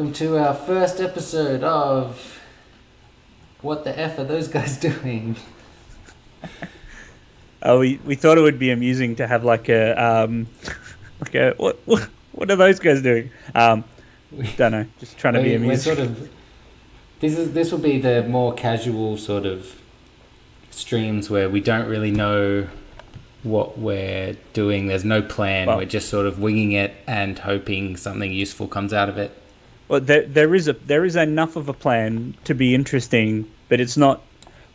Hi everyone. Hey, Welcome to our first episode of What the F are those guys doing? uh, we we thought it would be amusing to have like a um, like a what what, what are those guys doing? Um, don't know, just trying to be We- we're amusing. sort of this is this will be the more casual sort of streams where we don't really know what we're doing. There's no plan. Well- we're just sort of winging it and hoping something useful comes out of it. Well, there there is a there is enough of a plan to be interesting, but it's not.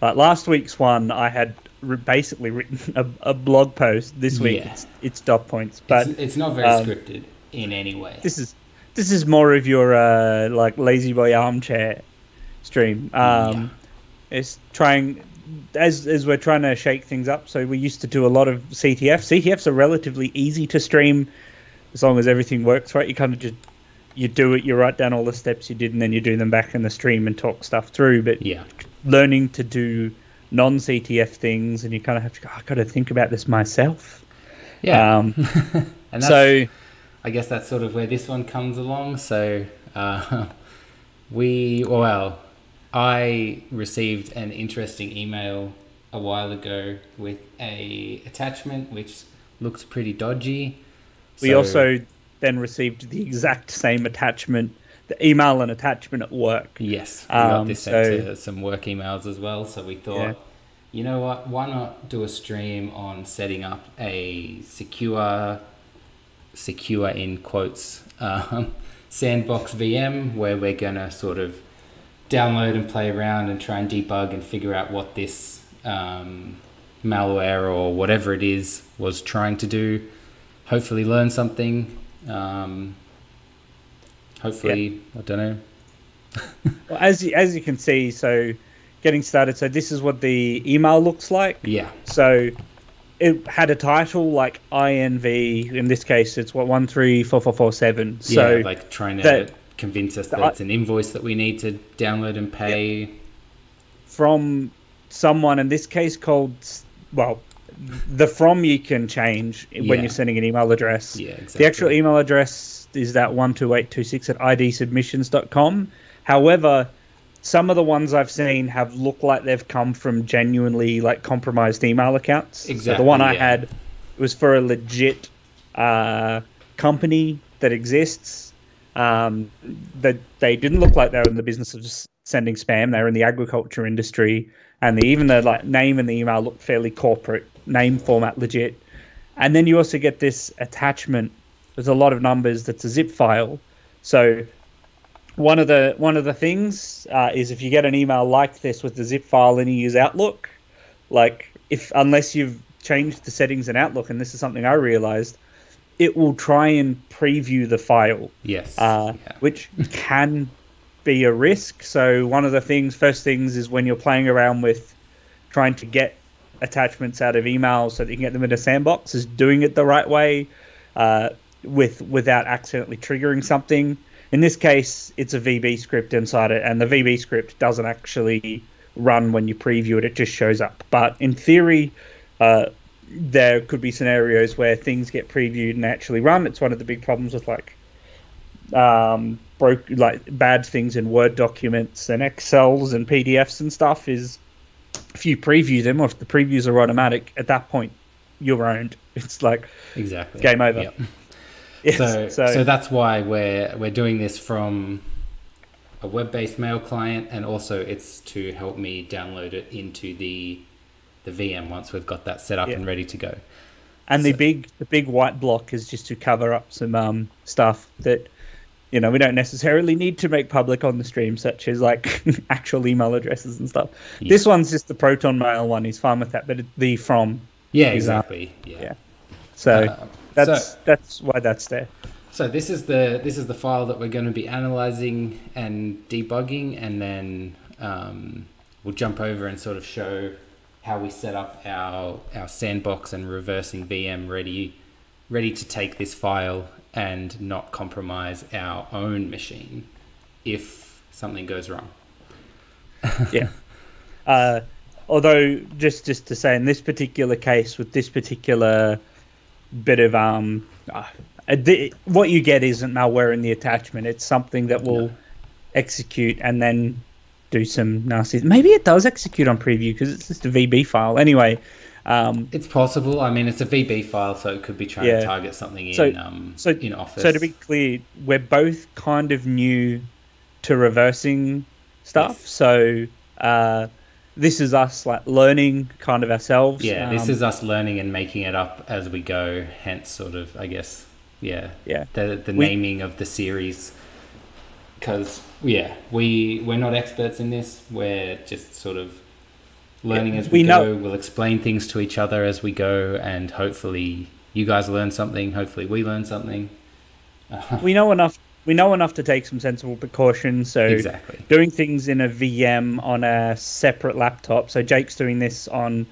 Like last week's one, I had basically written a, a blog post. This week, Yeah. it's it's dot points, but it's, it's not very um, scripted in any way. this is this is more of your uh, like lazy boy armchair stream. Um, It's trying as as we're trying to shake things up. So we used to do a lot of CTF. CTFs are relatively easy to stream as long as everything works right. You kind of just you do it, you write down all the steps you did, and then you do them back in the stream and talk stuff through. But yeah. learning to do non CTF things, and you kind of have to go. I've got to think about this myself. Yeah. Um, and that's, so I guess that's sort of where this one comes along. So uh, we, well, I received an interesting email a while ago with a attachment which looks pretty dodgy. We So- also then received the exact same attachment, the email and attachment at work. yes, we got Um, this sent so- to some work emails as well. So we thought, Yeah. you know what? Why not do a stream on setting up a secure, secure in quotes, um, sandbox VM where we're gonna sort of download and play around and try and debug and figure out what this um, malware or whatever it is was trying to do. Hopefully, learn something. Um, hopefully, I don't know. Well, as you, as you can see, so getting started. So this is what the email looks like. Yeah, So it had a title like INV. In this case, it's what one three four four four seven. So yeah, like trying to that- convince us that it's an invoice that we need to download and pay. from someone in this case called well, the from you can change when you're sending an email address. Yeah, exactly. The actual email address is that 12826 at idsubmissions.com. However, some of the ones I've seen have looked like they've come from genuinely like compromised email accounts. So the Exactly, one I yeah. had was for a legit uh, company that exists. Um, that they didn't look like they were in the business of just sending spam. They were in the agriculture industry, and the, even the like name and the email looked fairly corporate, name format legit. And then you also get this attachment. There's a lot of numbers. That's a zip file. So one of the one of the things uh, is if you get an email like this with the zip file and you use Outlook, like if unless you've changed the settings in Outlook, and this is something I realized, it will try and preview the file Yes. uh, yeah. which can be a risk. So one of the things, first things, is when you're playing around with trying to get attachments out of emails so that you can get them into sandbox, is doing it the right way, uh, with without accidentally triggering something. In this case, it's a VB script inside it, and the VB script doesn't actually run when you preview it; it just shows up. But in theory, uh, there could be scenarios where things get previewed and actually run. It's one of the big problems with like um, broke like bad things in Word documents and Excels and PDFs and stuff is if you preview them or if the previews are automatic, at that point you're owned. It's like exactly. game over. Yep. yes, So, so, so that's why we're we're doing this from a web-based mail client, and also it's to help me download it into the the VM once we've got that set up Yeah. and ready to go. and the big the big white block is just to cover up some um, stuff that you know we don't necessarily need to make public on the stream, such as like actual email addresses and stuff. Yeah. This one's just the Proton Mail one. He's fine with that, but the from Yeah, Exactly. exactly. Yeah. Yeah. so Uh, that's so- that's why that's there. So this is the this is the file that we're going to be analyzing and debugging, and then um, we'll jump over and sort of show how we set up our our sandbox and reversing VM ready ready to take this file and not compromise our own machine if something goes wrong. yeah. Uh, although, just just to say, in this particular case, with this particular bit of um, uh, what you get isn't malware in the attachment. It's something that will No. execute and then do some nasty. Maybe it does execute on preview because it's just a VB file. Anyway, um, It's possible. I mean, it's a VB file, so it could be trying Yeah. to target something in So- um, so in Office. so to be clear, we're both kind of new to reversing stuff. Yes. So uh, this is us like learning kind of ourselves. yeah, this Um, is us learning and making it up as we go. Hence, sort of, I guess, yeah, yeah. the the We- naming of the series. Because yeah, we we're not experts in this. We're just sort of learning Yeah, as we, we go. know- We'll explain things to each other as we go, and hopefully, you guys learn something. Hopefully, we learn something. we know enough. We know enough to take some sensible precautions. So Exactly. doing things in a VM on a separate laptop. So Jake's doing this on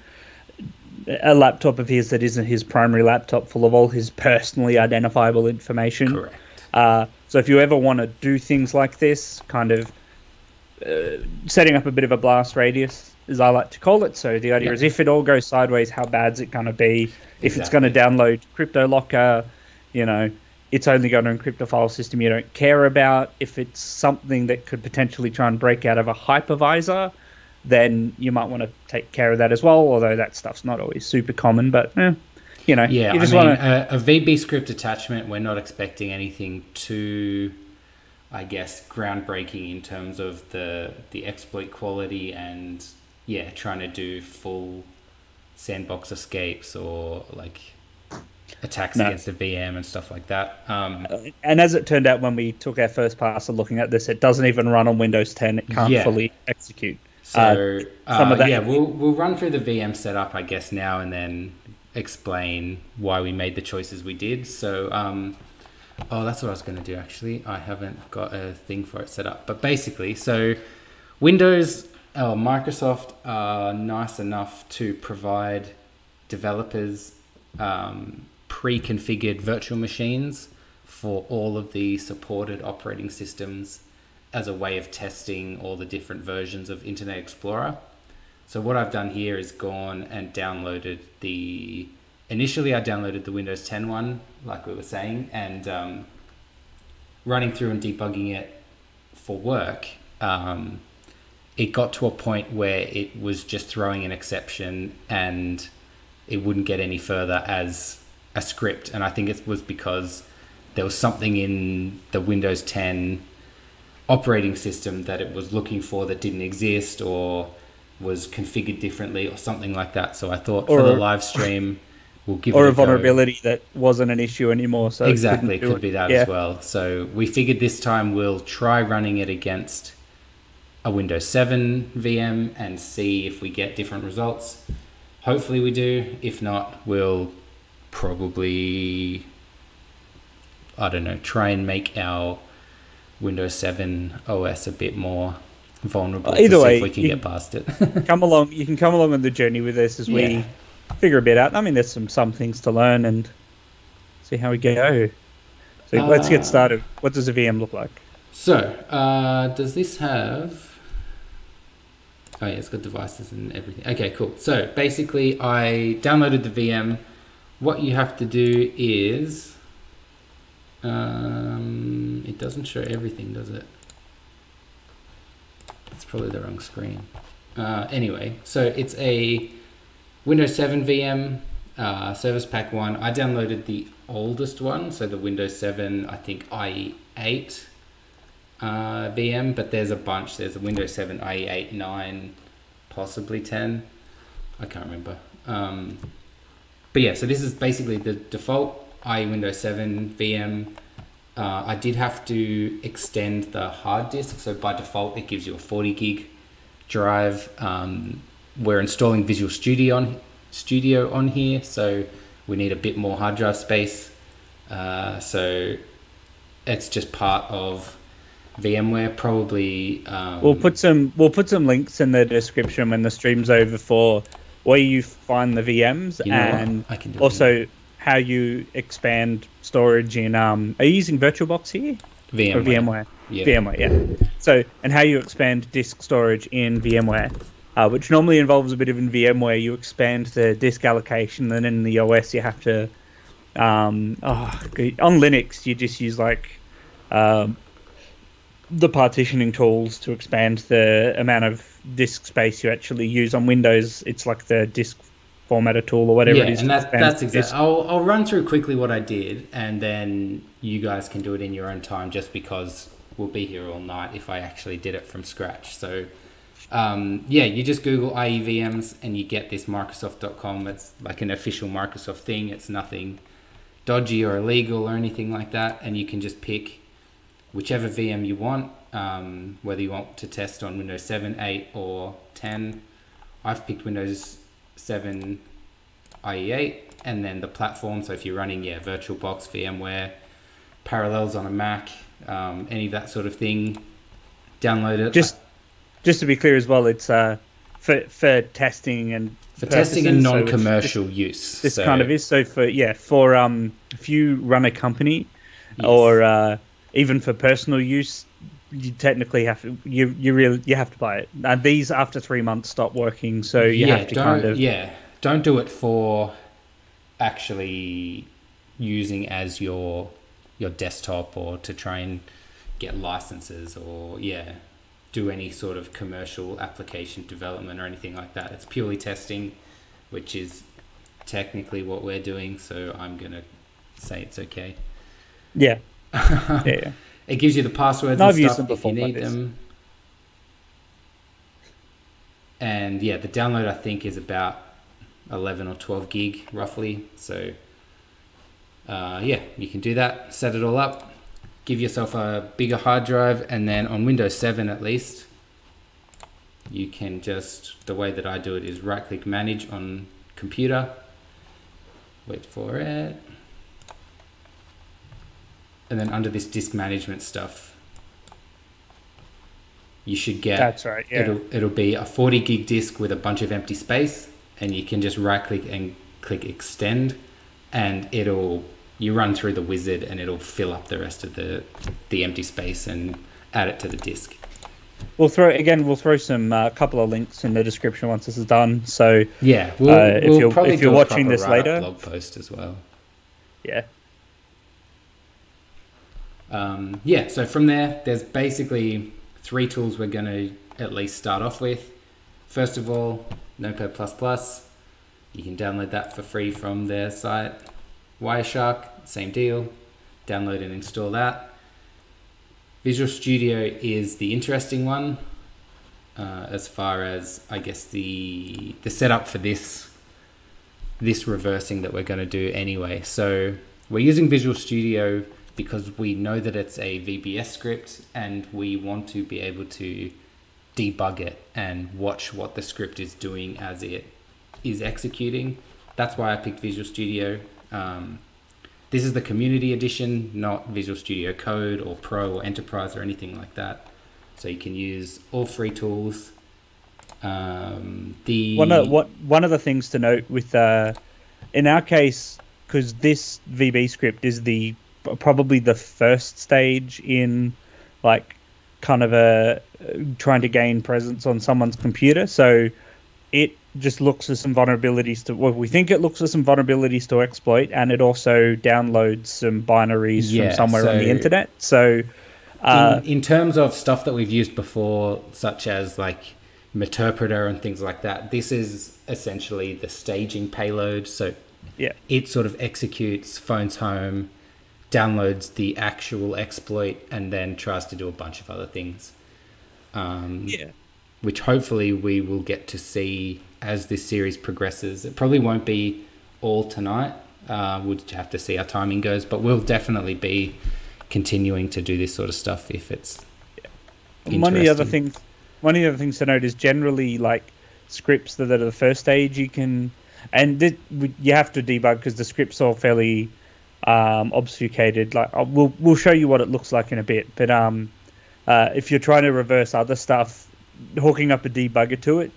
a laptop of his that isn't his primary laptop, full of all his personally identifiable information. Correct. Uh, so if you ever want to do things like this, kind of uh, setting up a bit of a blast radius, as I like to call it. So the idea Yeah. is if it all goes sideways, how bad's it going to be? If it's going to download Crypto Locker, you know, it's only going to encrypt a file system you don't care about. If it's something that could potentially try and break out of a hypervisor, then you might want to take care of that as well. Although that stuff's not always super common, but eh, you know, Yeah, you just I mean, want to. a, a VB script attachment, we're not expecting anything too, I guess, groundbreaking in terms of the the exploit quality and yeah, trying to do full sandbox escapes or like attacks No. against the VM and stuff like that. Um, And as it turned out, when we took our first pass of looking at this, it doesn't even run on Windows 10. It can't Yeah. fully execute. So some uh, of that- yeah, we'll we'll run through the VM setup, I guess, now and then explain why we made the choices we did. So um, oh, that's what I was going to do. Actually, I haven't got a thing for it set up, but basically, so Windows or Microsoft are nice enough to provide developers um, pre-configured virtual machines for all of the supported operating systems as a way of testing all the different versions of Internet Explorer. So what I've done here is gone and downloaded the. Initially, I downloaded the Windows 10 one, like we were saying, and um, running through and debugging it for work. Um, it got to a point where it was just throwing an exception and it wouldn't get any further as a script. And I think it was because there was something in the Windows 10 operating system that it was looking for that didn't exist or was configured differently or something like that. So I thought for the live stream, we'll give Or it a a go. vulnerability that wasn't an issue anymore. So exactly, it could be that yeah. as well. So we figured this time we'll try running it against a Windows 7 VM and see if we get different results. Hopefully we do. If not, we'll probably I don't know, try and make our Windows 7 OS a bit more vulnerable Uh, to either see way, if we can get past it. Come along. You can come along on the journey with us as Yeah. we figure a bit out. I mean, there's some some things to learn and see how we go. So let's Uh, get started. What does a VM look like? So, uh, does this have? Oh yeah, it's got devices and everything. Okay, cool. So basically, I downloaded the VM. What you have to do is, um, it doesn't show everything, does it? It's probably the wrong screen. Uh, anyway, so it's a Windows 7 VM, uh, Service Pack 1. I downloaded the oldest one, so the Windows 7, I think IE8 uh, VM, but there's a bunch. There's a Windows 7, IE8, 9, possibly 10. I can't remember. Um, but yeah, so this is basically the default IE Windows 7 VM. Uh, I did have to extend the hard disk, so by default it gives you a 40 gig drive. Um, we're installing Visual Studio on Studio on here, so we need a bit more hard drive space. Uh, so it's just part of VMware. Probably um, We'll put some we'll put some links in the description when the stream's over for where you find the VMs you know and I can do it. also how you expand storage in um are you using VirtualBox here VMware. or VMware? Yeah. VMware, yeah. So and how you expand disk storage in VMware, uh, which normally involves a bit of in VMware you expand the disk allocation, and in the OS you have to Um, oh, on Linux, you just use like um, the partitioning tools to expand the amount of disk space you actually use. On Windows, it's like the disk formatter tool or whatever yeah, it is. and to that, expand that's exactly. I'll, I'll run through quickly what I did, and then you guys can do it in your own time, just because we'll be here all night if I actually did it from scratch. So, um, yeah, you just Google IEVMs and you get this Microsoft.com. It's like an official Microsoft thing. It's nothing dodgy or illegal or anything like that, and you can just pick whichever VM you want, um, whether you want to test on Windows 7, 8, or 10. I've picked Windows 7 IE8 and then the platform. So if you're running, yeah, VirtualBox, VMware, Parallels on a Mac, um, any of that sort of thing, download it. Just just to be clear as well, it's uh, for for testing and for testing and purposes, so non-commercial use. This So, kind of is so for yeah for um if you run a company yes. or uh, even for personal use, you technically have to you you really you have to buy it. And these after three months stop working, so you yeah, have to kind of yeah, don't do it for actually using as your your desktop or to try and get licenses or yeah do any sort of commercial application development or anything like that. It's purely testing which is technically what we're doing so i'm gonna say it's okay. Yeah yeah. yeah. it gives you the passwords No, and I've used stuff if you like need them. And yeah, the download I think is about 11 or 12 gig roughly. So uh, yeah, you can do that. Set it all up. Give yourself a bigger hard drive, and then on Windows 7 at least, you can just the way that I do it is right click manage on computer. Wait for it and then under this disk management stuff, you should get That's right. Yeah. it'll it'll be a 40 gig disk with a bunch of empty space, and you can just right click and click extend, and it'll you run through the wizard and it'll fill up the rest of the the empty space and add it to the disk. We'll throw again. We'll throw some uh, couple of links in the description once this is done. So Yeah, we'll, Uh, if we'll you're- probably if you're watching this later- blog post as well. yeah, Um, yeah, so from there, there's basically three tools we're going to at least start off with. First of all, Notepad++. You can download that for free from their site. Wireshark, same deal. Download and install that. Visual Studio is the interesting one uh, as far as, I guess, the, the setup for this this reversing that we're going to do anyway. So we're using Visual Studio because we know that it's a VBS script and we want to be able to debug it and watch what the script is doing as it is executing. That's why I picked Visual Studio. Um, this is the community edition, not Visual Studio Code or Pro or Enterprise or anything like that. So you can use all free tools. Um, the one of what one of the things to note with uh, in our case because this VB script is the probably the first stage in like kind of a trying to gain presence on someone's computer. So it just looks for some vulnerabilities to well, we think it looks for some vulnerabilities to exploit, and it also downloads some binaries Yeah, from somewhere on the internet. So uh, in, in terms of stuff that we've used before, such as like Meterpreter and things like that, this is essentially the staging payload. So yeah, it sort of executes, phones home, downloads the actual exploit, and then tries to do a bunch of other things. Um, yeah, which hopefully we will get to see as this series progresses. It probably won't be all tonight. Uh, we'll have to see how timing goes, but we'll definitely be continuing to do this sort of stuff if it's. One of the other things, one of the other things to note is generally like scripts that are the first stage you can, and th- you have to debug because the scripts are fairly um, obfuscated. Like uh, we'll we'll show you what it looks like in a bit, but um, uh, if you're trying to reverse other stuff, hooking up a debugger to it.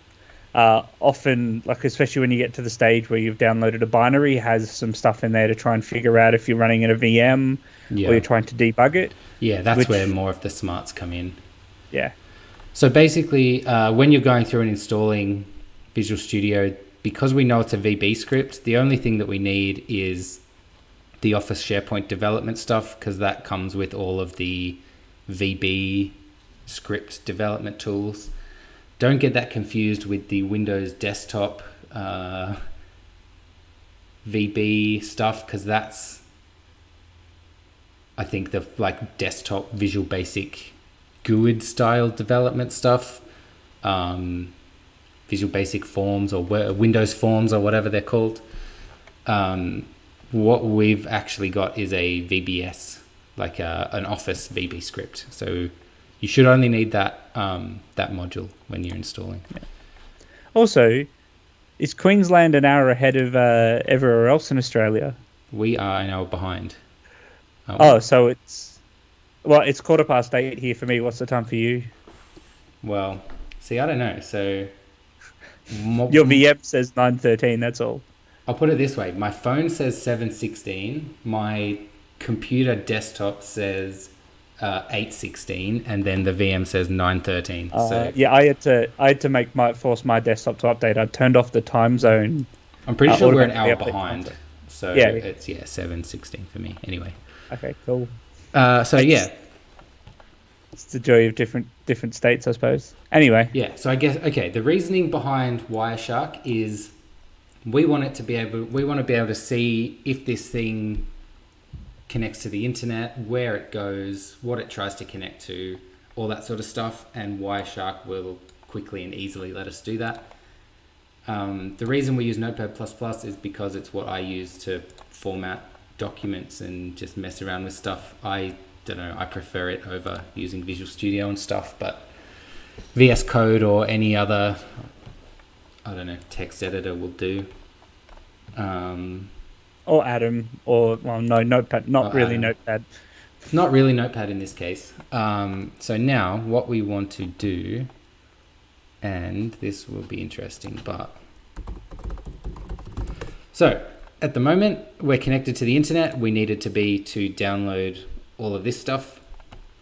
Uh, often, like especially when you get to the stage where you've downloaded a binary, has some stuff in there to try and figure out if you're running in a VM Yeah, or you're trying to debug it. yeah, that's which- where more of the smarts come in. Yeah, So basically, uh, when you're going through and installing Visual Studio, because we know it's a VB script, the only thing that we need is the Office SharePoint development stuff because that comes with all of the VB script development tools. Don't get that confused with the Windows desktop uh, VB stuff because that's, I think, the like desktop Visual Basic GUID style development stuff. Um, Visual Basic Forms or Windows Forms or whatever they're called. Um, what we've actually got is a VBS, like a, an Office VB script. So you should only need that um, that module when you're installing. Yeah. Also, is Queensland an hour ahead of uh, everywhere else in Australia? We are an hour behind. Oh. oh, so it's well, it's quarter past eight here for me. What's the time for you? Well, see, I don't know. So your VM says nine thirteen. That's all. I'll put it this way: my phone says seven sixteen. My computer desktop says uh, eight sixteen, and then the VM says nine thirteen. Uh, so yeah, I had to I had to make my force my desktop to update. I turned off the time zone. I'm pretty uh, sure we're an hour behind. So yeah, it's yeah seven sixteen for me. Anyway. Okay, cool. Uh, so yeah, it's the joy of different different states, I suppose. Anyway. Yeah. So I guess okay. The reasoning behind Wireshark is we want it to be able we want to be able to see if this thing connects to the internet, where it goes, what it tries to connect to, all that sort of stuff, and Wireshark will quickly and easily let us do that. Um, the reason we use Notepad++ is because it's what I use to format documents and just mess around with stuff. I don't know, I prefer it over using Visual Studio and stuff, but VS Code or any other, I don't know, text editor will do. Um, or Atom, or well, no, Notepad, not really Atom. Notepad. Not really Notepad in this case. Um, so now, what we want to do, and this will be interesting, but so at the moment we're connected to the internet. We needed to be to download all of this stuff,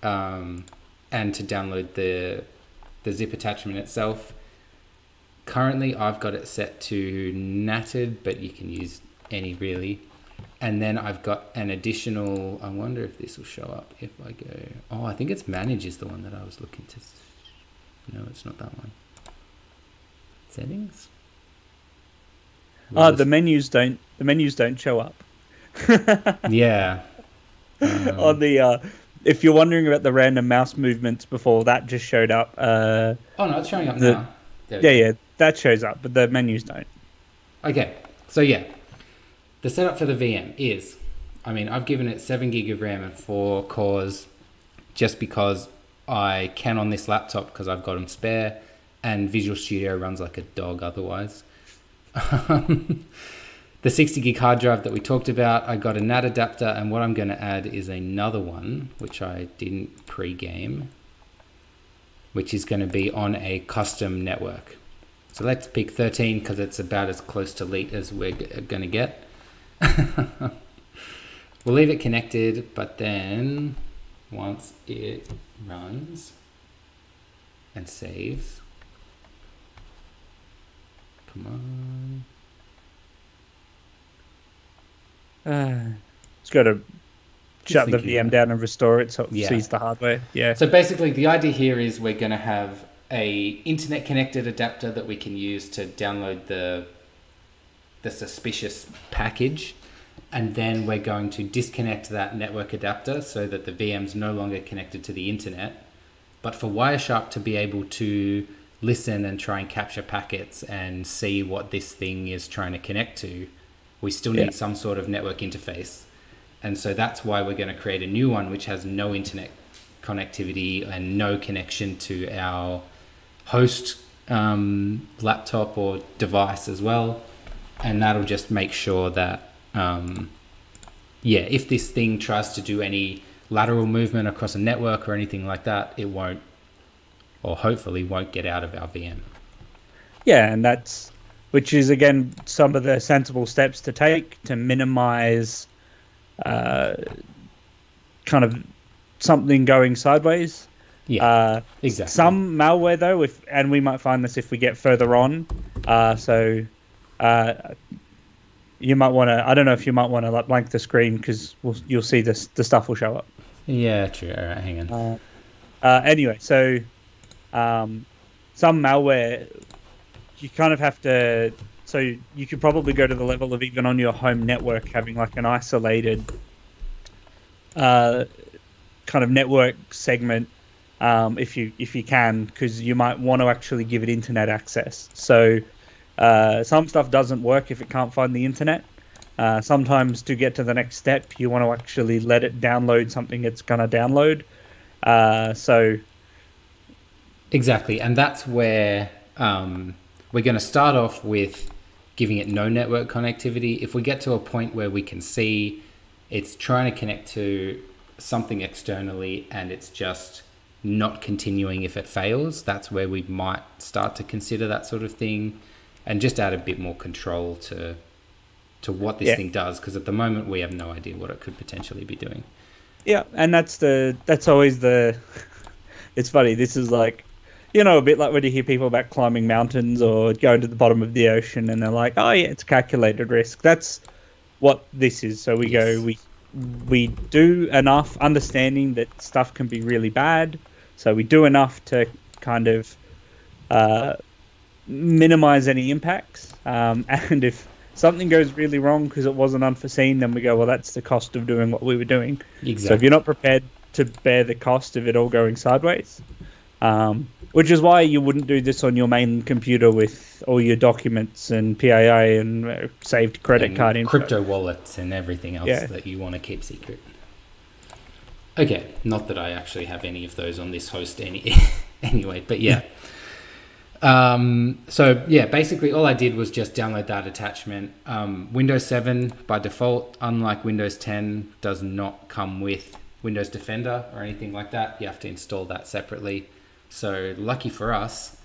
um, and to download the the zip attachment itself currently I've got it set to natted, but you can use any really. And then I've got an additional, I wonder if this will show up if I go, oh, I think it's manage is the one that I was looking to, no, it's not that one. Settings? Oh, the menus don't, the menus don't show up. yeah. Um, On the, uh, if you're wondering about the random mouse movements before that just showed up. Uh, oh no, it's showing up the, now. Yeah, go. yeah, that shows up, but the menus don't. Okay, so yeah, the setup for the VM is, I mean, I've given it seven gig of RAM and four cores, just because I can on this laptop because I've got them spare, and Visual Studio runs like a dog otherwise. the 60 gig hard drive that we talked about, I got a NAT adapter, and what I'm going to add is another one, which I didn't pre-game, which is going to be on a custom network. So let's pick 13 because it's about as close to LEET as we're going to get. we'll leave it connected, but then once it runs and saves, come on. Uh, it's got to shut the VM down and restore it so it yeah. sees the hardware. Yeah. So basically, the idea here is we're going to have a internet connected adapter that we can use to download the the suspicious package and then we're going to disconnect that network adapter so that the VM's no longer connected to the internet. But for Wireshark to be able to listen and try and capture packets and see what this thing is trying to connect to, we still need yeah. some sort of network interface. And so that's why we're going to create a new one which has no internet connectivity and no connection to our host um, laptop or device as well, and that'll just make sure that um, yeah, if this thing tries to do any lateral movement across a network or anything like that, it won't, or hopefully won't get out of our VM. Yeah, and that's which is again some of the sensible steps to take to minimize uh, kind of something going sideways. Yeah, uh, exactly. Some malware though, if and we might find this if we get further on. Uh, so, uh, you might want to. I don't know if you might want to like blank the screen because we'll, you'll see this. The stuff will show up. Yeah, true. All right, hang on. Uh, uh, anyway, so um, some malware, you kind of have to. So you could probably go to the level of even on your home network having like an isolated uh, kind of network segment um, if you if you can, because you might want to actually give it internet access. So uh, some stuff doesn't work if it can't find the internet. Uh, sometimes to get to the next step, you want to actually let it download something it's going to download. Uh, so Exactly, and that's where um, we're going to start off with giving it no network connectivity. If we get to a point where we can see it's trying to connect to something externally and it's just not continuing if it fails, that's where we might start to consider that sort of thing and just add a bit more control to to what this Yeah. thing does because at the moment we have no idea what it could potentially be doing. Yeah, and that's the that's always the. It's funny. This is like, you know, a bit like when you hear people about climbing mountains or going to the bottom of the ocean, and they're like, "Oh yeah, it's calculated risk." That's what this is. So we Yes. go, we we do enough understanding that stuff can be really bad. So we do enough to kind of uh, minimize any impacts. Um, and if something goes really wrong because it wasn't unforeseen, then we go, well, that's the cost of doing what we were doing. So if you're not prepared to bear the cost of it all going sideways, um, which is why you wouldn't do this on your main computer with all your documents and PII and uh, saved credit and card info. crypto wallets and everything else Yeah. that you want to keep secret. Okay, not that I actually have any of those on this host any anyway, but yeah. Um, so yeah, basically all I did was just download that attachment. Um, Windows 7 by default, unlike Windows 10, does not come with Windows Defender or anything like that. You have to install that separately. So lucky for us,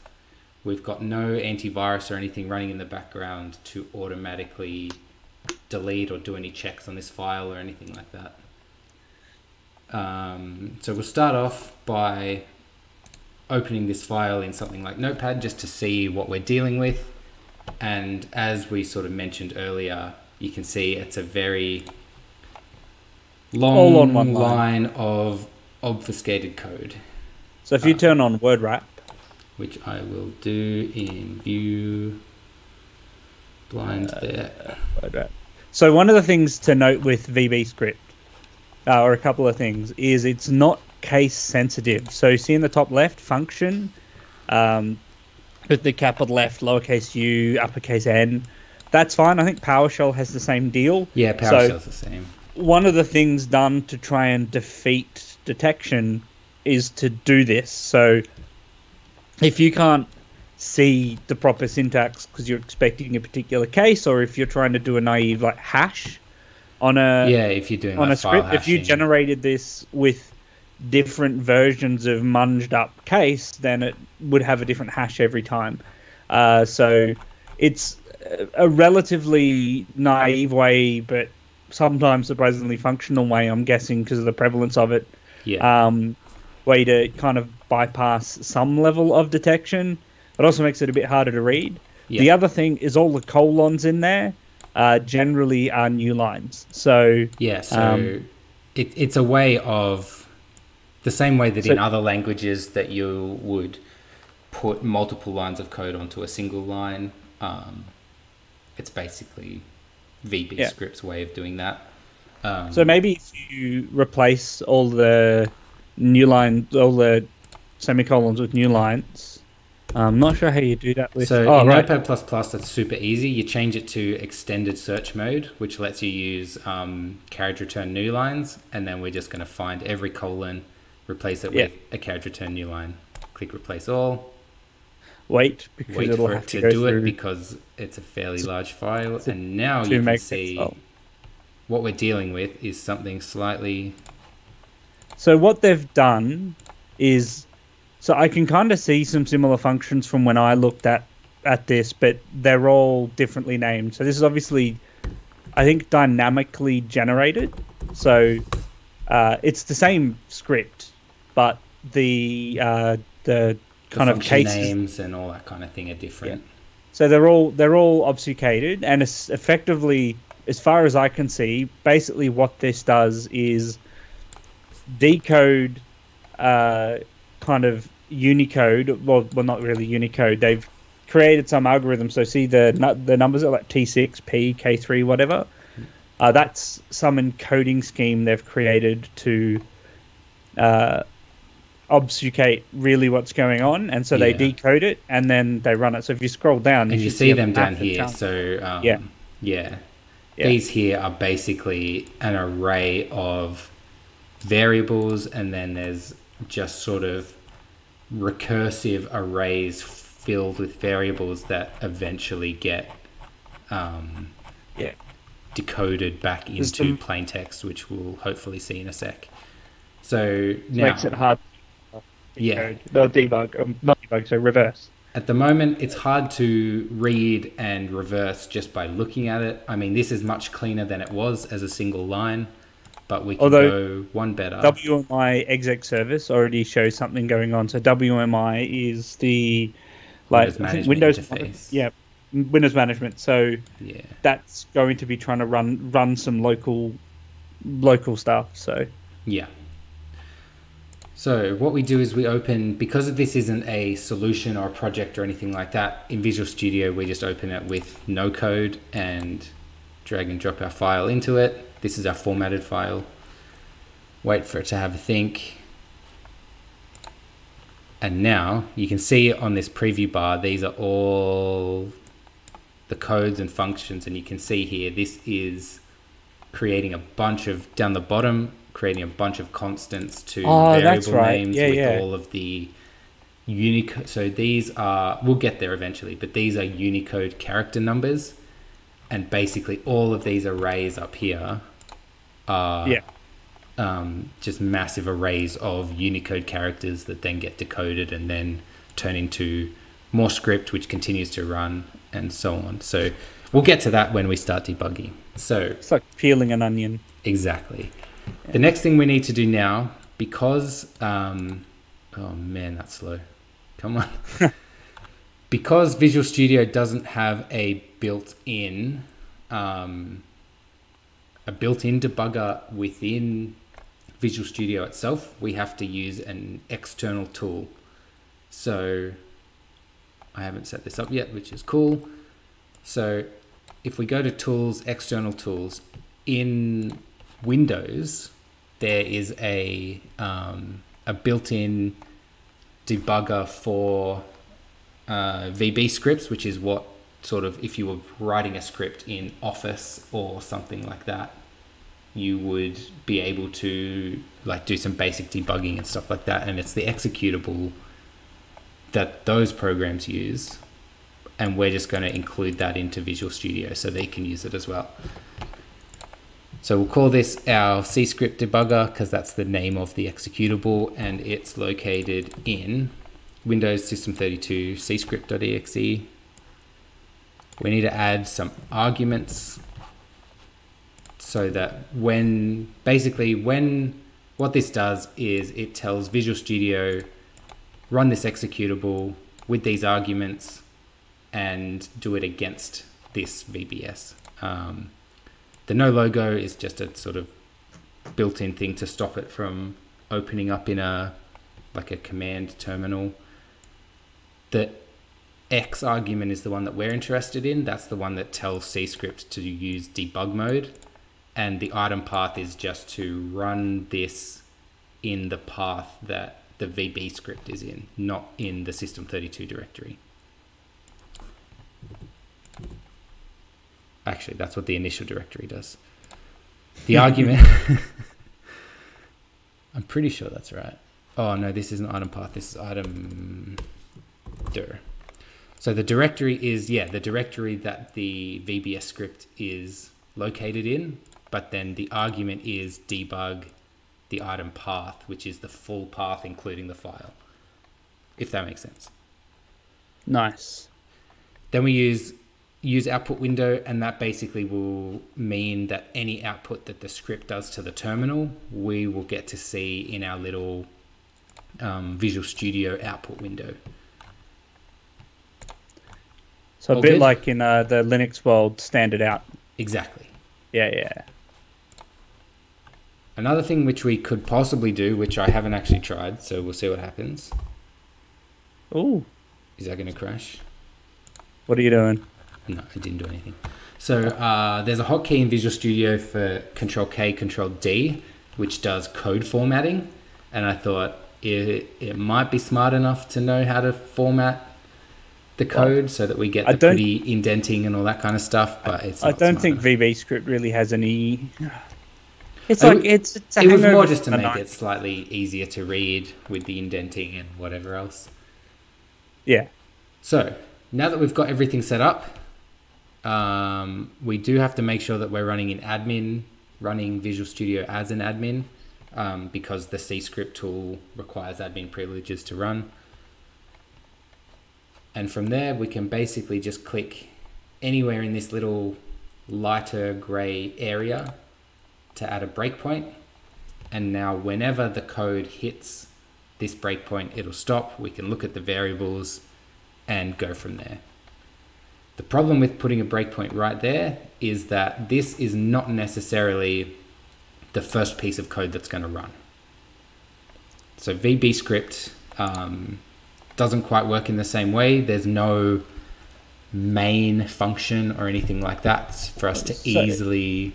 we've got no antivirus or anything running in the background to automatically delete or do any checks on this file or anything like that. Um, so we'll start off by opening this file in something like Notepad just to see what we're dealing with. And as we sort of mentioned earlier, you can see it's a very long All on one line. line of obfuscated code, So if you Uh, turn on word wrap, which I will do in view blind there. word wrap. So one of the things to note with VB script, uh, or a couple of things, is it's not case sensitive. So you see in the top left function, um, with the capital F, lowercase u, uppercase n. That's fine. I think PowerShell has the same deal. Yeah, So- PowerShell's the same. one of the things done to try and defeat detection is to do this. So if you can't see the proper syntax because you're expecting a particular case, or if you're trying to do a naive like hash on a yeah, if you're doing on a script, if you generated this with different versions of munged up case, then it would have a different hash every time. Uh, so it's a- a relatively naive way, but sometimes surprisingly functional way. I'm guessing because of the prevalence of it. yeah, Um, way to kind of bypass some level of detection. It also makes it a bit harder to read. yeah. The other thing is all the colons in there uh, generally are new lines. So Yeah, so Um, it, it's a way of the same way that in other languages that you would put multiple lines of code onto a single line. Um, it's basically VB Yeah. script's way of doing that. Um, So maybe if you replace all the new line, all the semicolons with new lines. I'm not sure how you do that with. So oh, in right. Notepad++, that's super easy. You change it to extended search mode, which lets you use um, carriage return new lines, and then we're just going to find every colon, replace it Yeah. with a carriage return new line. Click replace all. Wait, because Wait it'll for have it to, to do it because it's a fairly large file, and now you can see what we're dealing with is something slightly. So what they've done is, so I can kind of see some similar functions from when I looked at at this, but they're all differently named. So this is obviously, I think, dynamically generated. So uh, it's the same script, but the uh, the the kind of function cases. names and all that kind of thing are different. So they're all they're all obfuscated, and it's effectively as far as I can see, basically what this does is decode uh, kind of Unicode. Well, well, not really Unicode. They've created some algorithm. So see the the numbers are like T6, P, K3, whatever. Uh, that's some encoding scheme they've created to uh, obfuscate really what's going on, and so they decode it and then they run it. So if you scroll down, and you should see a them down here. So um, Yeah. yeah, Yeah. these here are basically an array of variables, and then there's just sort of recursive arrays filled with variables that eventually get um, Yeah. decoded back into plain text, which we'll hopefully see in a sec. So now, makes it hard. to Yeah. No debug, um, not debug, so reverse. At the moment, it's hard to read and reverse just by looking at it. I mean, this is much cleaner than it was as a single line, but we can Although- go one better. WMI exec service already shows something going on. So WMI is the like Windows I think management Windows interface. yeah Windows management. So yeah. that's going to be trying to run run some local local stuff. So Yeah. So what we do is we open because this isn't a solution or a project or anything like that. In Visual Studio, we just open it with no code and drag and drop our file into it. This is our formatted file. Wait for it to have a think. And now you can see on this preview bar, these are all the codes and functions. And you can see here, this is creating a bunch of, down the bottom, creating a bunch of constants to Oh, variable right. names Yeah, with yeah. all of the Unicode. So these are, we'll get there eventually, but these are Unicode character numbers. And basically all of these arrays up here are Yeah. um, just massive arrays of Unicode characters that then get decoded and then turn into more script, which continues to run and so on. So we'll get to that when we start debugging. So it's like peeling an onion. Exactly. The next thing we need to do now, because um, oh man, that's slow. Come on. because Visual Studio doesn't have a built-in um, a built-in debugger within Visual Studio itself, we have to use an external tool. So I haven't set this up yet, which is cool. So if we go to tools, external tools, in Windows, there is a um, a built-in debugger for uh, VB scripts, which is what sort of if you were writing a script in Office or something like that, you would be able to like do some basic debugging and stuff like that. And it's the executable that those programs use, and we're just going to include that into Visual Studio so they can use it as well. So we'll call this our C script debugger because that's the name of the executable and it's located in Windows System 32 cscript.exe. We need to add some arguments so that when basically when what this does is it tells Visual Studio run this executable with these arguments and do it against this VBS. Um, the no logo is just a sort of built-in thing to stop it from opening up in a like a command terminal. The X argument is the one that we're interested in. That's the one that tells C script to use debug mode. And the item path is just to run this in the path that the VB script is in, not in the System32 directory. Actually, that's what the initial directory does. The argument. I'm pretty sure that's right. Oh no, this isn't item path. This is item dir. So the directory is yeah the directory that the VBS script is located in, but then the argument is debug the item path, which is the full path including the file. If that makes sense. Nice. Then we use use output window and that basically will mean that any output that the script does to the terminal we will get to see in our little um, Visual Studio output window. So a All bit good? like in uh, the Linux world, standard out. Exactly. Yeah, yeah. Another thing which we could possibly do, which I haven't actually tried, so we'll see what happens. Oh. Is that going to crash? what are you doing? No, I didn't do anything. So uh, there's a hotkey in Visual Studio for Control K, Control D, which does code formatting, and I thought it, it might be smart enough to know how to format the code so that we get the pretty indenting and all that kind of stuff. But it's I don't think. VB script really has any. It's It like w- it's, it's a it was more just to make night. it slightly easier to read with the indenting and whatever else. Yeah, So now that we've got everything set up, um, we do have to make sure that we're running in admin, running Visual Studio as an admin, um, because the C script tool requires admin privileges to run. And from there, we can basically just click anywhere in this little lighter gray area to add a breakpoint. And now, whenever the code hits this breakpoint, it'll stop. We can look at the variables and go from there. The problem with putting a breakpoint right there is that this is not necessarily the first piece of code that's going to run. So VB script um, doesn't quite work in the same way. There's no main function or anything like that for us to So- easily.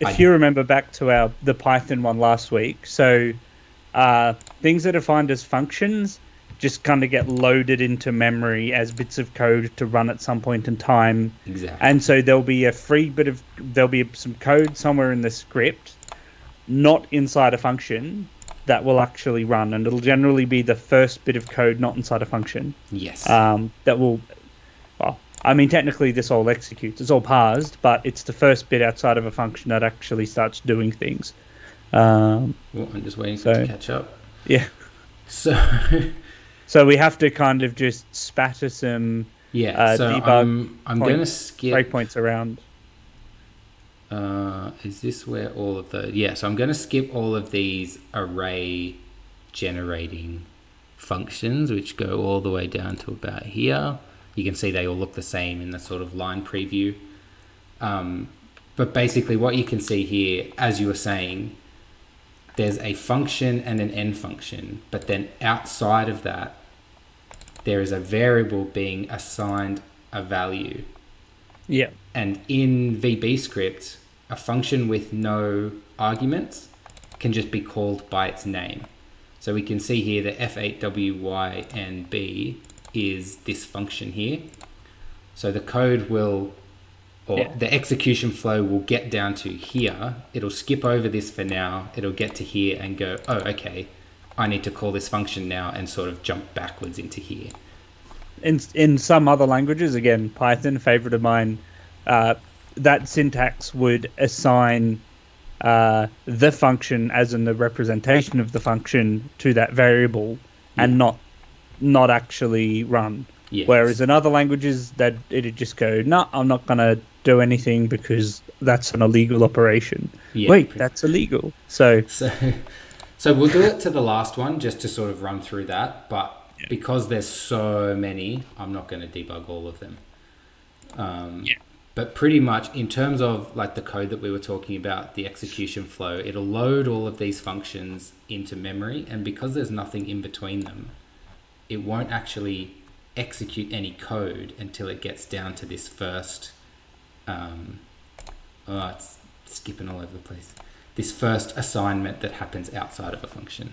If I- you remember back to our the Python one last week, so uh, things that are defined as functions just kind of get loaded into memory as bits of code to run at some point in time, Exactly. and so there'll be a free bit of there'll be some code somewhere in the script, not inside a function, that will actually run, and it'll generally be the first bit of code not inside a function yes. um, that will. Well, I mean, technically, this all executes. It's all parsed, but it's the first bit outside of a function that actually starts doing things. Um, Oh, I'm just waiting for it to catch up. yeah. So. So we have to kind of just spatter some Yeah, uh, so debug I'm, I'm going to skip. breakpoints around. Uh, is this where all of the. Yeah, so I'm going to skip all of these array generating functions, which go all the way down to about here. You can see they all look the same in the sort of line preview. Um, but basically, what you can see here, as you were saying, there's a function and an end function, but then outside of that, there is a variable being assigned a value. Yeah. And in VB script, a function with no arguments can just be called by its name. So we can see here that F8WYNB is this function here. So the code will, or Yeah. the execution flow will get down to here. It'll skip over this for now. It'll get to here and go, oh, okay, I need to call this function now and sort of jump backwards into here. In in some other languages, again, Python, favorite of mine, uh, that syntax would assign uh, the function as in the representation of the function to that variable, and not not actually run. Yes. Whereas in other languages, that it'd just go, no, I'm not gonna do anything because that's an illegal operation. Yeah, Wait, that's illegal. So So, so we'll do it to the last one just to sort of run through that. But because there's so many, I'm not going to debug all of them. Um, Yeah. But pretty much in terms of like the code that we were talking about, the execution flow, it'll load all of these functions into memory, and because there's nothing in between them, it won't actually execute any code until it gets down to this first. Um, oh, it's skipping all over the place. This first assignment that happens outside of a function.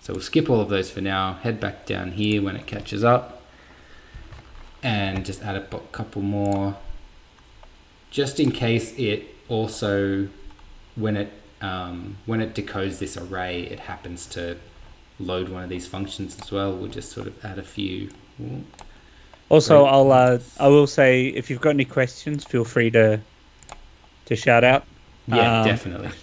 So we'll skip all of those for now. Head back down here when it catches up, and just add a couple more, just in case it also, when it um, when it decodes this array, it happens to load one of these functions as well. We'll just sort of add a few. Also, Great. I'll uh, I will say if you've got any questions, feel free to to shout out. Yeah, Um, definitely.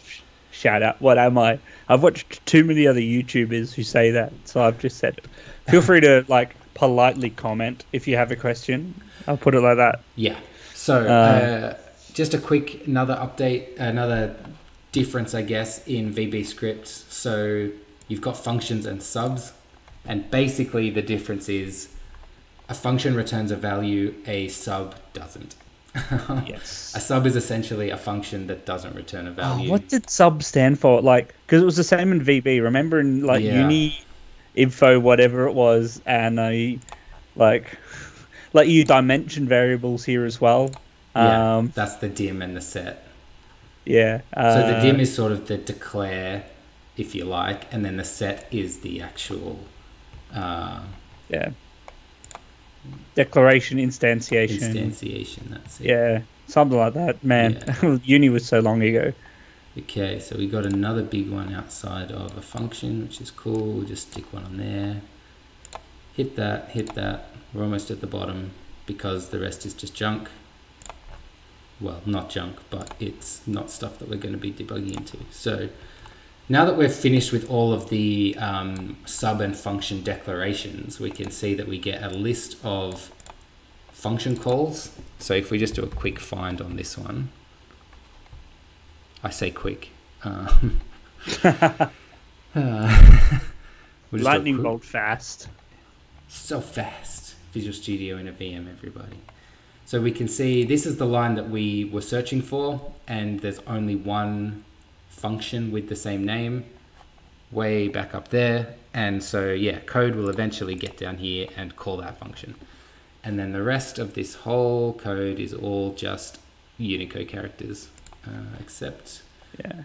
Shout out. What am I? I've watched too many other YouTubers who say that, so I've just said it. Feel free to like politely comment if you have a question. I'll put it like that. Yeah. So, Uh, uh, just a quick another update, another difference, I guess, in VB script. So, you've got functions and subs, and basically the difference is a function returns a value, a sub doesn't. yes. A sub is essentially a function that doesn't return a Oh, value. what did sub stand for? Like, because it was the same in VB. Remember in like Yeah. uni info, whatever it was, and I like like you dimension variables here as well. yeah, Um, that's the dim and the set. yeah. Uh, So the dim is sort of the declare, if you like, and then the set is the actual uh, yeah. Declaration instantiation. instantiation. That's it. Yeah, something like that. Man, uni was so long ago. Okay, so we got another big one outside of a function, which is cool. We'll just stick one on there. Hit that, hit that. We're almost at the bottom because the rest is just junk. Well, not junk, but it's not stuff that we're going to be debugging into. So now that we're finished with all of the um, sub and function declarations, we can see that we get a list of function calls. So if we just do a quick find on this one, I say quick. Uh, we'll just do a Lightning bolt fast. so fast. Visual Studio in a VM, everybody. So we can see this is the line that we were searching for, and there's only one function with the same name way back up there. And so, yeah, code will eventually get down here and call that function. And then the rest of this whole code is all just Unicode characters, uh, except Yeah.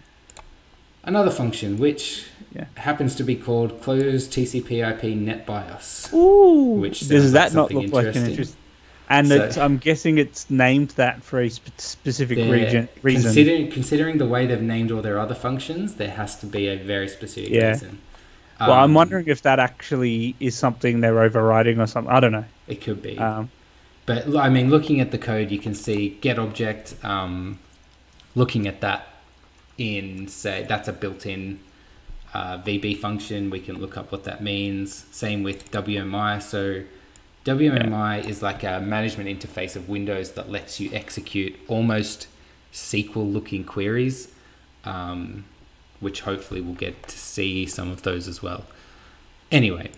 another function which Yeah. happens to be called close TCP/IP NetBIOS. Ooh, Which does sounds like that not look like an interesting. And So- it's, I'm guessing it's named that for a sp- specific They're- region. Reason. Considering, considering the way they've named all their other functions, there has to be a very specific Yeah. reason. well, I'm Um, wondering if that actually is something they're overriding or something. I don't know. It could be. Um, But I mean, looking at the code, you can see get object. Um, looking at that in say that's a built-in uh, VB function. We can look up what that means. Same with WMI. So WMI is like a management interface of Windows that lets you execute almost SQL-looking queries, um, which hopefully we'll get to see some of those as well. Anyway,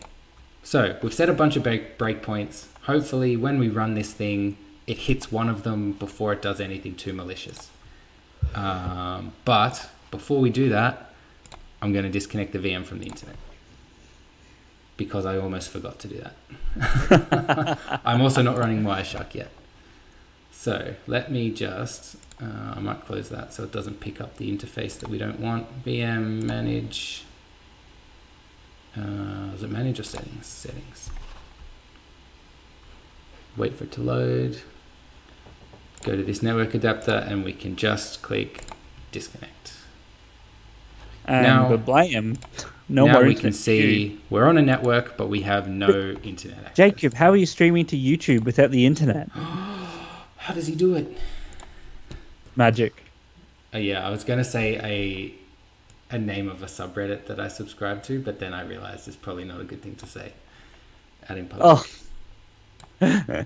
so we've set a bunch of break breakpoints. Hopefully, when we run this thing, it hits one of them before it does anything too malicious. Um, but before we do that, I'm going to disconnect the VM from the internet because I almost forgot to do that. I'm also not running Wireshark yet. So let me just, uh, I might close that so it doesn't pick up the interface that we don't want. VM manage. Uh, is it manage or settings? Settings. Wait for it to load. Go to this network adapter and we can just click disconnect. and Now- the blame. No now more we can see we're on a network, but we have no internet access. Jacob, how are you streaming to YouTube without the internet? How does he do it? Magic. Uh, yeah, I was going to say a a name of a subreddit that I subscribe to, but then I realized it's probably not a good thing to say out in public. Oh.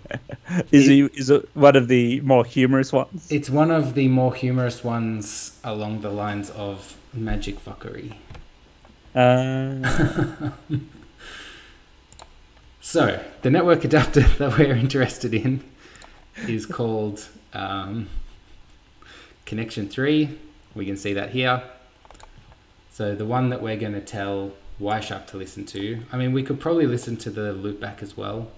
is he is it one of the more humorous ones? It's one of the more humorous ones along the lines of magic fuckery. Uh, So, the network adapter that we're interested in is called um, Connection 3. We can see that here. So, the one that we're going to tell Wireshark to listen to, I mean, we could probably listen to the loopback as well,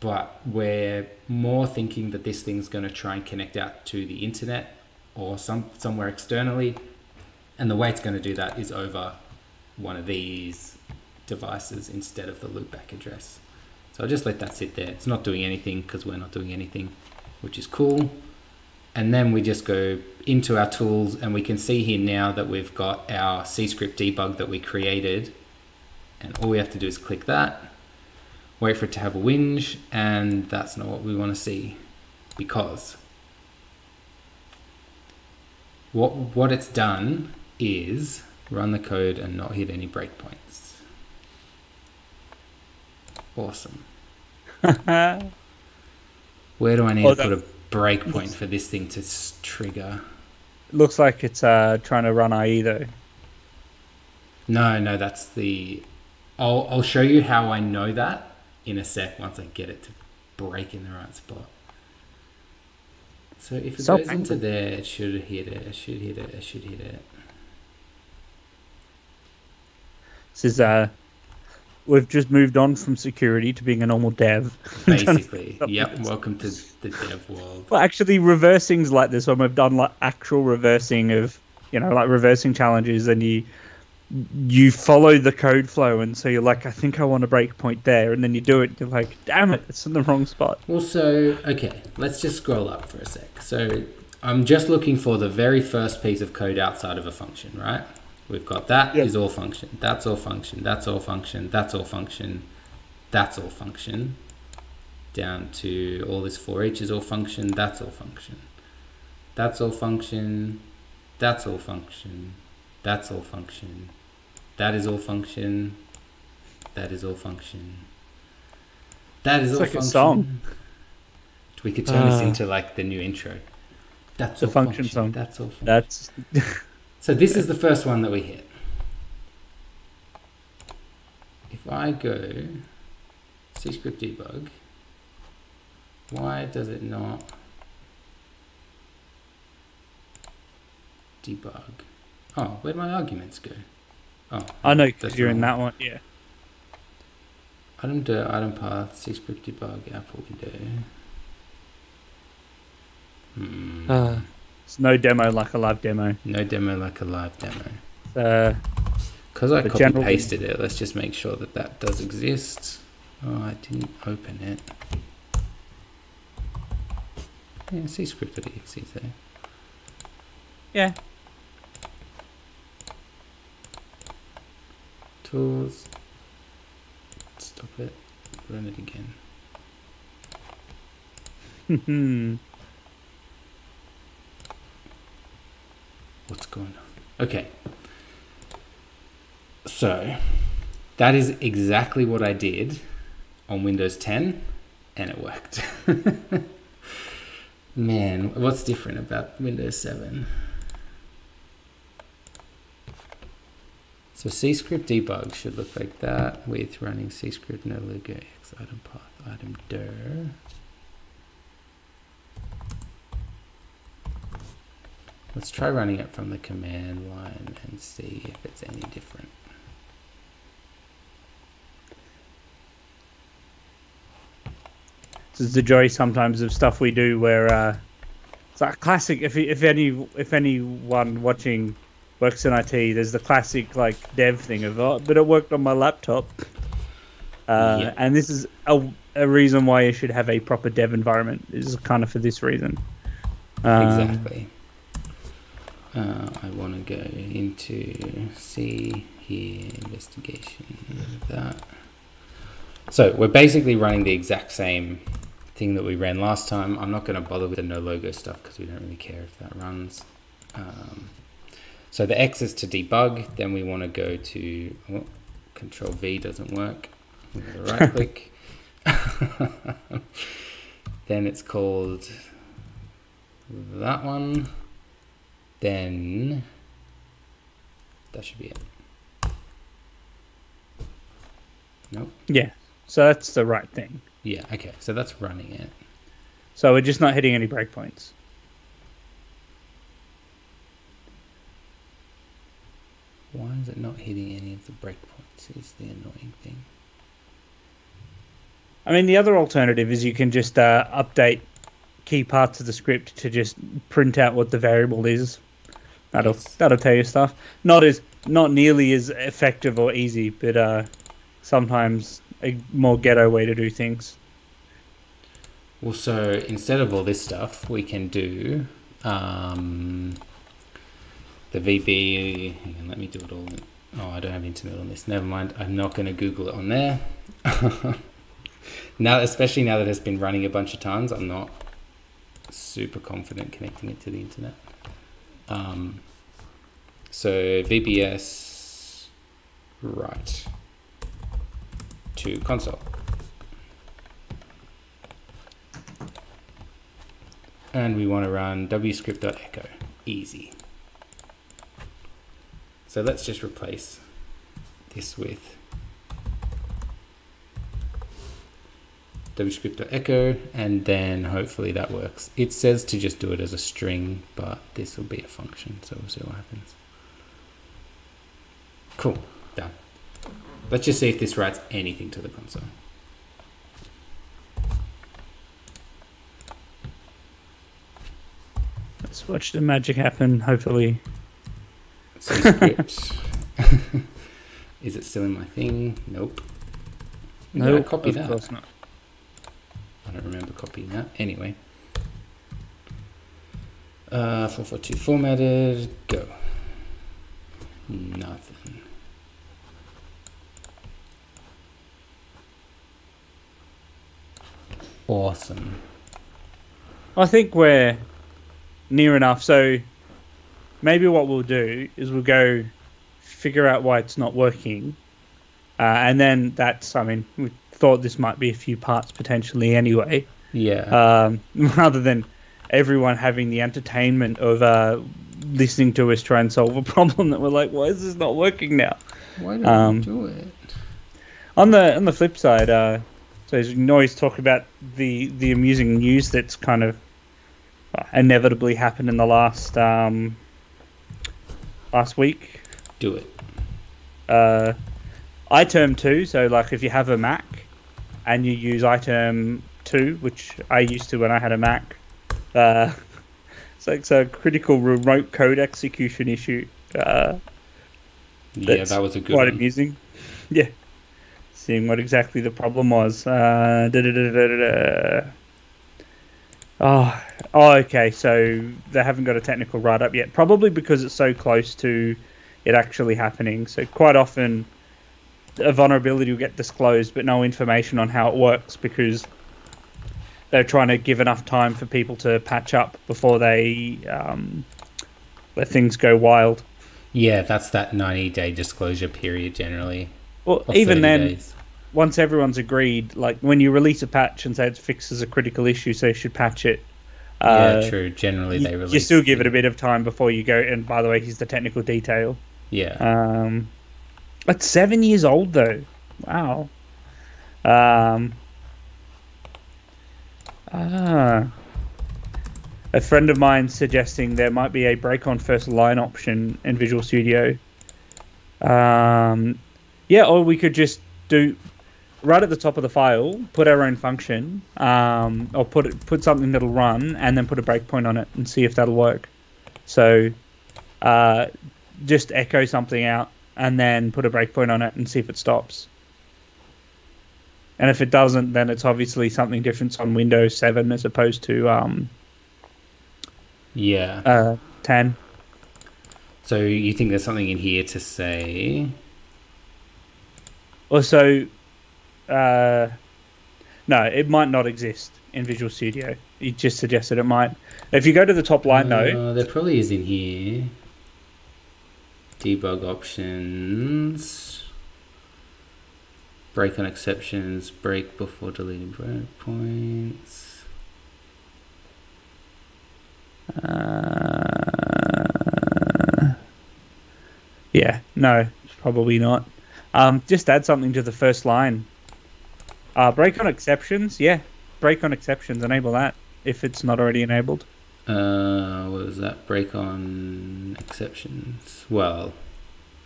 but we're more thinking that this thing's going to try and connect out to the internet or some somewhere externally. And the way it's going to do that is over one of these devices instead of the loopback address. So I'll just let that sit there. It's not doing anything because we're not doing anything, which is cool. And then we just go into our tools and we can see here now that we've got our C script debug that we created. And all we have to do is click that, wait for it to have a whinge, and that's not what we want to see because what, what it's done is run the code and not hit any breakpoints. Awesome. Where do I need Oh, to put a breakpoint for this thing to s- trigger? looks like it's uh, trying to run IE though. No, no, that's the. I'll I'll show you how I know that in a sec once I get it to break in the right spot. So if it So goes into there, it should hit it. It should hit it. It should hit it. This is uh, we've just moved on from security to being a normal dev. I'm trying to- Basically, yep. Welcome to the dev world. Well, actually, reversing's like this when we've done like actual reversing of, you know, like reversing challenges, and you you follow the code flow, and so you're like, I think I want a breakpoint there, and then you do it, you're like, damn it, it's in the wrong spot. Well, so okay, let's just scroll up for a sec. So I'm just looking for the very first piece of code outside of a function, right? We've got that is Yep. all function. That's all function. That's all function. That's all function. That's all function. Down to all this for each is all function. That's all function. That's all function. That's all function. That's all function. That is all function. That is all function. That is It's all like a function. song. We could turn this Ah. into like the new intro. That's The all function song. That's all. Function. That's So this is the first one that we hit. If I go C script debug, why does it not debug? Oh, where'd my arguments go? Oh, I know because you're in that one. Yeah. item dir, item path, C script debug, Apple window. Hmm. Uh, it's no demo like a live demo. no demo like a live demo. Uh, Because I The copy pasted it, let's just make sure that that does exist. Oh, I didn't open it. Yeah, C script.exe there. yeah. Tools. Stop it. Run it again. What's going on? Okay. So, that is exactly what I did on Windows 10, and it worked. Man, what's different about Windows 7? So C script debug should look like that with running C script no logo x item path item dir. Let's try running it from the command line and see if it's any different. This is the joy sometimes of stuff we do where uh, it's like classic. If if any if anyone watching works in IT, there's the classic like dev thing of oh, but it worked on my laptop. Uh, Yeah. And this is a, a reason why you should have a proper dev environment. Is kind of for this reason. Um, exactly. Uh, I want to go into C here, investigation, that. So we're basically running the exact same thing that we ran last time. I'm not going to bother with the no logo stuff because we don't really care if that runs. Um, so the X is to debug. Then we want to go to oh, Control V doesn't work. We got to right click. then it's called that one. Then that should be it. Nope. Yeah. So that's the right thing. Yeah. Okay. So that's running it. So we're just not hitting any breakpoints. Why is it not hitting any of the breakpoints? Is the annoying thing. I mean, the other alternative is you can just uh, update key parts of the script to just print out what the variable is. That'll that'll tell you stuff. Not as not nearly as effective or easy, but uh, sometimes a more ghetto way to do things. Well, so instead of all this stuff, we can do um, the VB. On, let me do it all. Oh, I don't have internet on this. Never mind. I'm not going to Google it on there. now, especially now that it's been running a bunch of times, I'm not super confident connecting it to the internet. Um, so VBS right to console. And we want to run wscript.echo. Easy. So let's just replace this with wscript.echo, and then hopefully that works. It says to just do it as a string, but this will be a function, so we'll see what happens. Cool, done. Let's just see if this writes anything to the console. Let's watch the magic happen. Hopefully, C script. Is it still in my thing? Nope. When did I no, copy of that? course not. I don't remember copying that. Anyway. Uh, 442 formatted. Go. Nothing. Awesome. I think we're near enough. So maybe what we'll do is we'll go figure out why it's not working, uh, and then that's. I mean, we thought this might be a few parts potentially anyway, Yeah. um, rather than everyone having the entertainment of uh, listening to us try and solve a problem that we're like, why is this not working now? Why don't um, you do it? On the on the flip side, uh, so as you can always talk about the the amusing news that's kind of uh, inevitably happened in the last um, last week. Do it. Uh, iTerm two. So like if you have a Mac and you use iTerm two, which I used to when I had a Mac, uh, it's like it's a critical remote code execution issue. Uh, Yeah, that was a good quite one. amusing. Yeah. Seeing what exactly the problem was. Uh. Oh, oh, okay. So they haven't got a technical write up yet. Probably because it's so close to it actually happening. So quite often a vulnerability will get disclosed, but no information on how it works because they're trying to give enough time for people to patch up before they um, let things go wild. Yeah, that's that 90 day disclosure period generally. Well, or even then, days. once everyone's agreed, like when you release a patch and say it fixes a critical issue, so you should patch it. Uh, yeah, true. Generally, you, they release. you still give it a bit of time before you go. And by the way, here's the technical detail. Yeah. Um, it's seven years old though. Wow. Um. Ah. A friend of mine suggesting there might be a break on first line option in Visual Studio. Um, yeah, or we could just do right at the top of the file, put our own function, um, or put it, put something that'll run, and then put a breakpoint on it and see if that'll work. So, uh, just echo something out and then put a breakpoint on it and see if it stops. And if it doesn't, then it's obviously something different on Windows 7 as opposed to um, yeah. uh, 10. So you think there's something in here to say? Also, uh, no, it might not exist in Visual Studio. You just suggested it might. If you go to the top line, though, Uh, there probably is in here. Debug options. Break on exceptions. Break before deleting breakpoints. Uh, yeah, no, probably not. Um, just add something to the first line. Uh, break on exceptions, yeah. Break on exceptions, enable that if it's not already enabled. Uh, what was that? Break on exceptions. Well,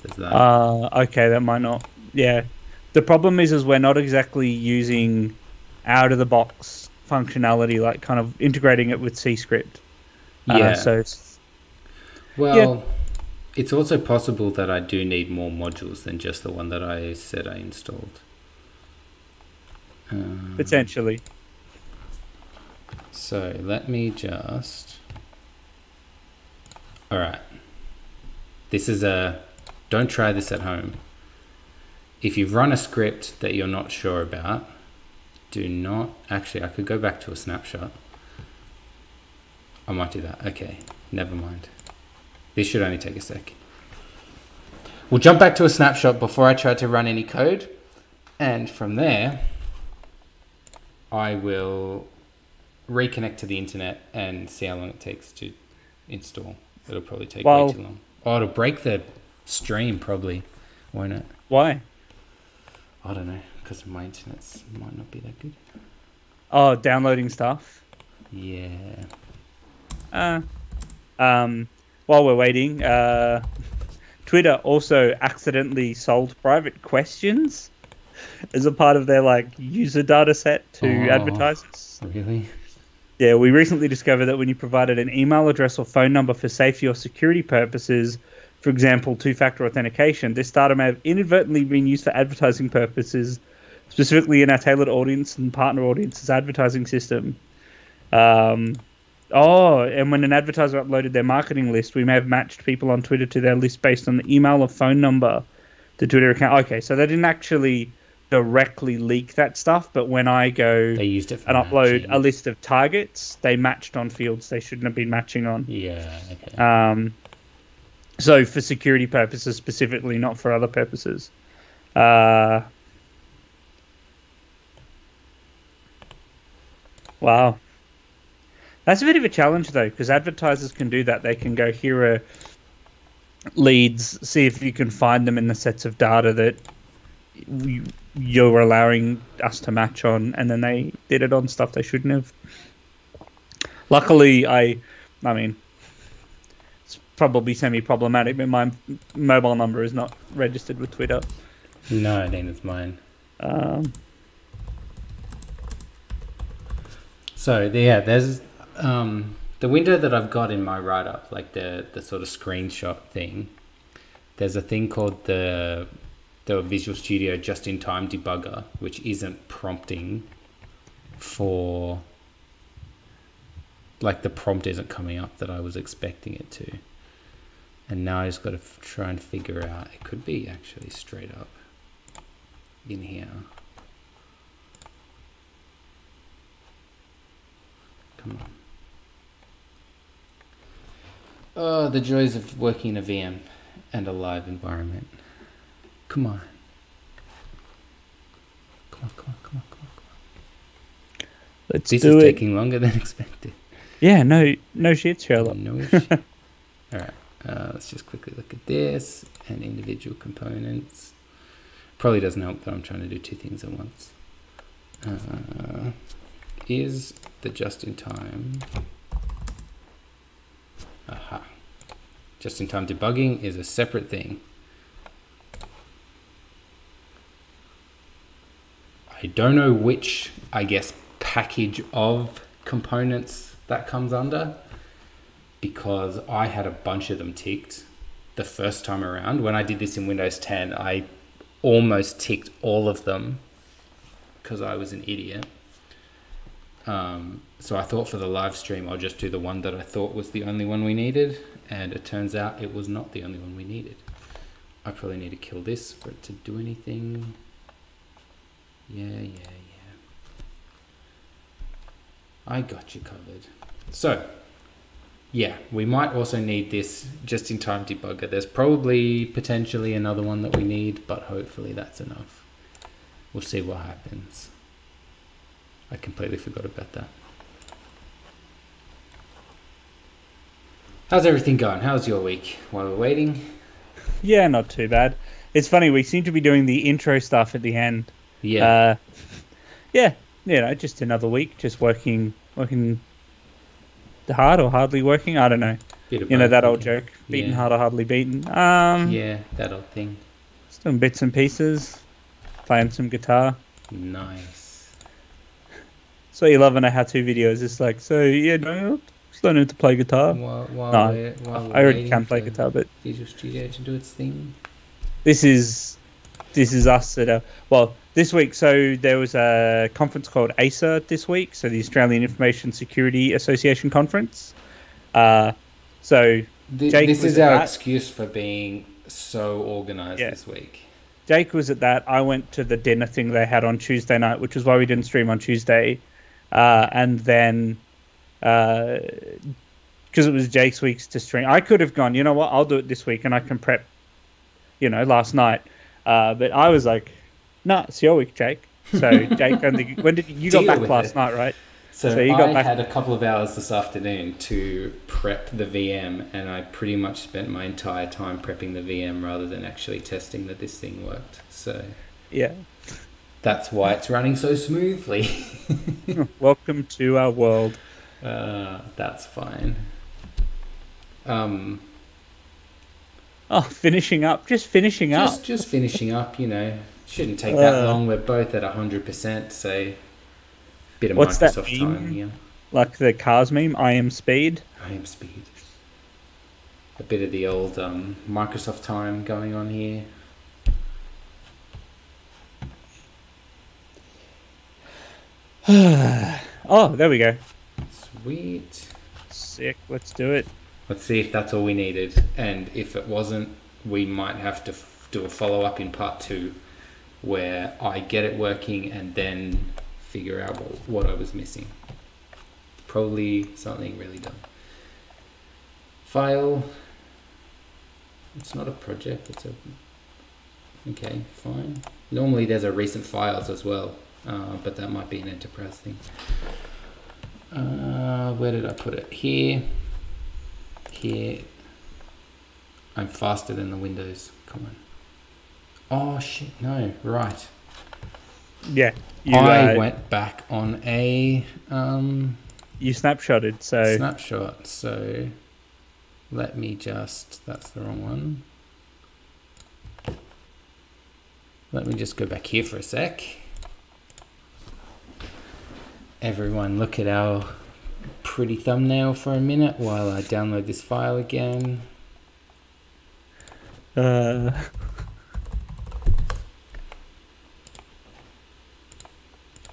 there's that. Uh, okay, that might not. Yeah, the problem is, is we're not exactly using out of the box functionality, like kind of integrating it with C script. Uh, yeah. so it's, Well, it's also possible that I do need more modules than just the one that I said I installed. Um, potentially. So let me just. Alright. This is a. Don't try this at home. If you've run a script that you're not sure about, do not. Actually, I could go back to a snapshot. I might do that. Okay, never mind. This should only take a sec. We'll jump back to a snapshot before I try to run any code. And from there, I will reconnect to the internet and see how long it takes to install. It'll probably take Well- way too long. Oh, it'll break the stream probably, won't it? Why? I don't know, because my internet might not be that good. Oh, downloading stuff. Yeah. Uh, um, while we're waiting, uh, Twitter also accidentally sold private questions as a part of their like user data set to Oh. advertisers. Really? Yeah, we recently discovered that when you provided an email address or phone number for safety or security purposes, for example, two factor authentication, this data may have inadvertently been used for advertising purposes, specifically in our tailored audience and partner audiences advertising system. Um, oh, and when an advertiser uploaded their marketing list, we may have matched people on Twitter to their list based on the email or phone number the Twitter account. Okay, so they didn't actually directly leak that stuff, but when I go They used it and upload matching. a list of targets, they matched on fields they shouldn't have been matching on. Yeah. Okay. Um, so for security purposes specifically, not for other purposes. Uh, wow. That's a bit of a challenge though, because advertisers can do that. They can go here are leads, see if you can find them in the sets of data that you, you're allowing us to match on, and then they did it on stuff they shouldn't have. Luckily, I, I mean, it's probably semi-problematic, but my mobile number is not registered with Twitter. no, neither's mine. Um, So yeah, there's um, the window that I've got in my write up, like the the sort of screenshot thing. There's a thing called the the Visual Studio Just in Time Debugger, which isn't prompting for like the prompt isn't coming up that I was expecting it to. And now I just got to try and figure out. It could be actually straight up in here. Come on. Oh, the joys of working in a VM and a live environment. Come on. Come on, come on, come on, come on. Come on. let's This do is it. taking longer than expected. Yeah, no, no shit, Sherlock. No shit. All right. Uh, let's just quickly look at this and individual components. Probably doesn't help that I'm trying to do two things at once. Uh, is the just in time. Aha. Just in time debugging is a separate thing. I don't know which, I guess, package of components that comes under because I had a bunch of them ticked the first time around. When I did this in Windows 10, I almost ticked all of them because I was an idiot. Um, so I thought for the live stream, I'll just do the one that I thought was the only one we needed, and it turns out it was not the only one we needed. I probably need to kill this for it to do anything. Yeah, yeah, yeah. I got you covered. So, yeah, we might also need this just in time debugger. There's probably potentially another one that we need, but hopefully that's enough. We'll see what happens. I completely forgot about that. How's everything going? How's your week while we're waiting? Yeah, not too bad. It's funny, we seem to be doing the intro stuff at the end. Yeah. Uh, yeah, you know, just another week, just working, working hard or hardly working. I don't know. You know that old joke, beaten Yeah. hard or hardly beaten. Um, Yeah, that old thing. just doing bits and pieces, playing some guitar. Nice. So you loving a how-to videos? It's like, so yeah, no, just learning to play guitar. While, while No, we're, while we're I already can play guitar, but Visual Studio to do its thing. this is this is us at a well this week so there was a conference called AISA this week so the australian information security association conference. Uh, so Th- Jake this is our that. excuse for being so organized Yeah. this week. jake was at that. I went to the dinner thing they had on tuesday night which is why we didn't stream on tuesday. Uh, and then because it was jake's weeks to stream. I could have gone you know what? I'll do it this week and i can prep you know last night uh, but i was like no nah, it's your week jake so jake only when did you got back last it. night right So, So you got I back- had a couple of hours this afternoon to prep the VM, and I pretty much spent my entire time prepping the VM rather than actually testing that this thing worked. So yeah That's why it's running so smoothly. Welcome to our world. uh, that's fine. Um, Oh, finishing up. Just finishing just up. just finishing up, you know, shouldn't take that Uh. long. We're both at hundred percent, so bit of What's that Microsoft meme? time here. Like the cars meme, I am speed. I am speed. A bit of the old um, Microsoft time going on here. oh, there we go. Sweet. Sick. Let's do it. Let's see if that's all we needed, and if it wasn't, we might have to f- do a follow up in part two, where I get it working and then figure out what, what I was missing. Probably something really dumb. File. It's not a project. It's a. Okay, fine. Normally there's a recent files as well, uh, but that might be an enterprise thing. Uh, where did I put it? Here here. I'm faster than the Windows. Come on. Oh shit! No, right. Yeah. You, I uh, went back on a um, you snapshotted, so snapshot. So let me just. That's the wrong one. Let me just go back here for a sec. Everyone, look at our pretty thumbnail for a minute while I download this file again. uh,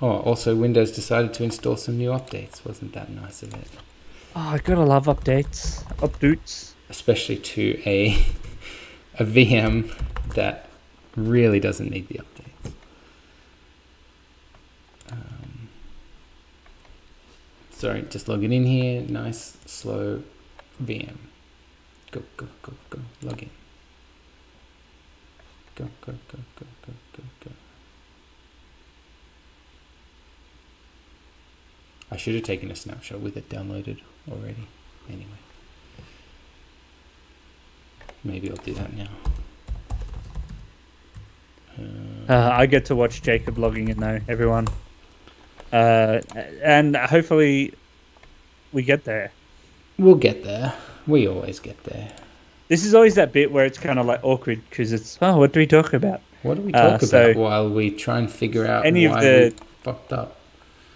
Oh, also Windows decided to install some new updates. Wasn't that nice of it? oh, I gotta love updates. Updates. Especially to a a VM that really doesn't need the updates. Um, sorry, just logging in here. Nice, slow VM. Go, go, go, go. Log in. Go, go, go, go, go, go, go. I should have taken a snapshot with it downloaded already. Anyway. Maybe I'll do that now. Uh, Uh, I get to watch Jacob logging in though, everyone. Uh, and hopefully we get there. we'll get there. We always get there. This is always that bit where it's kind of like awkward because it's oh, what do we talk about? What do we Uh, talk so- about while we try and figure out Any of the- we fucked up?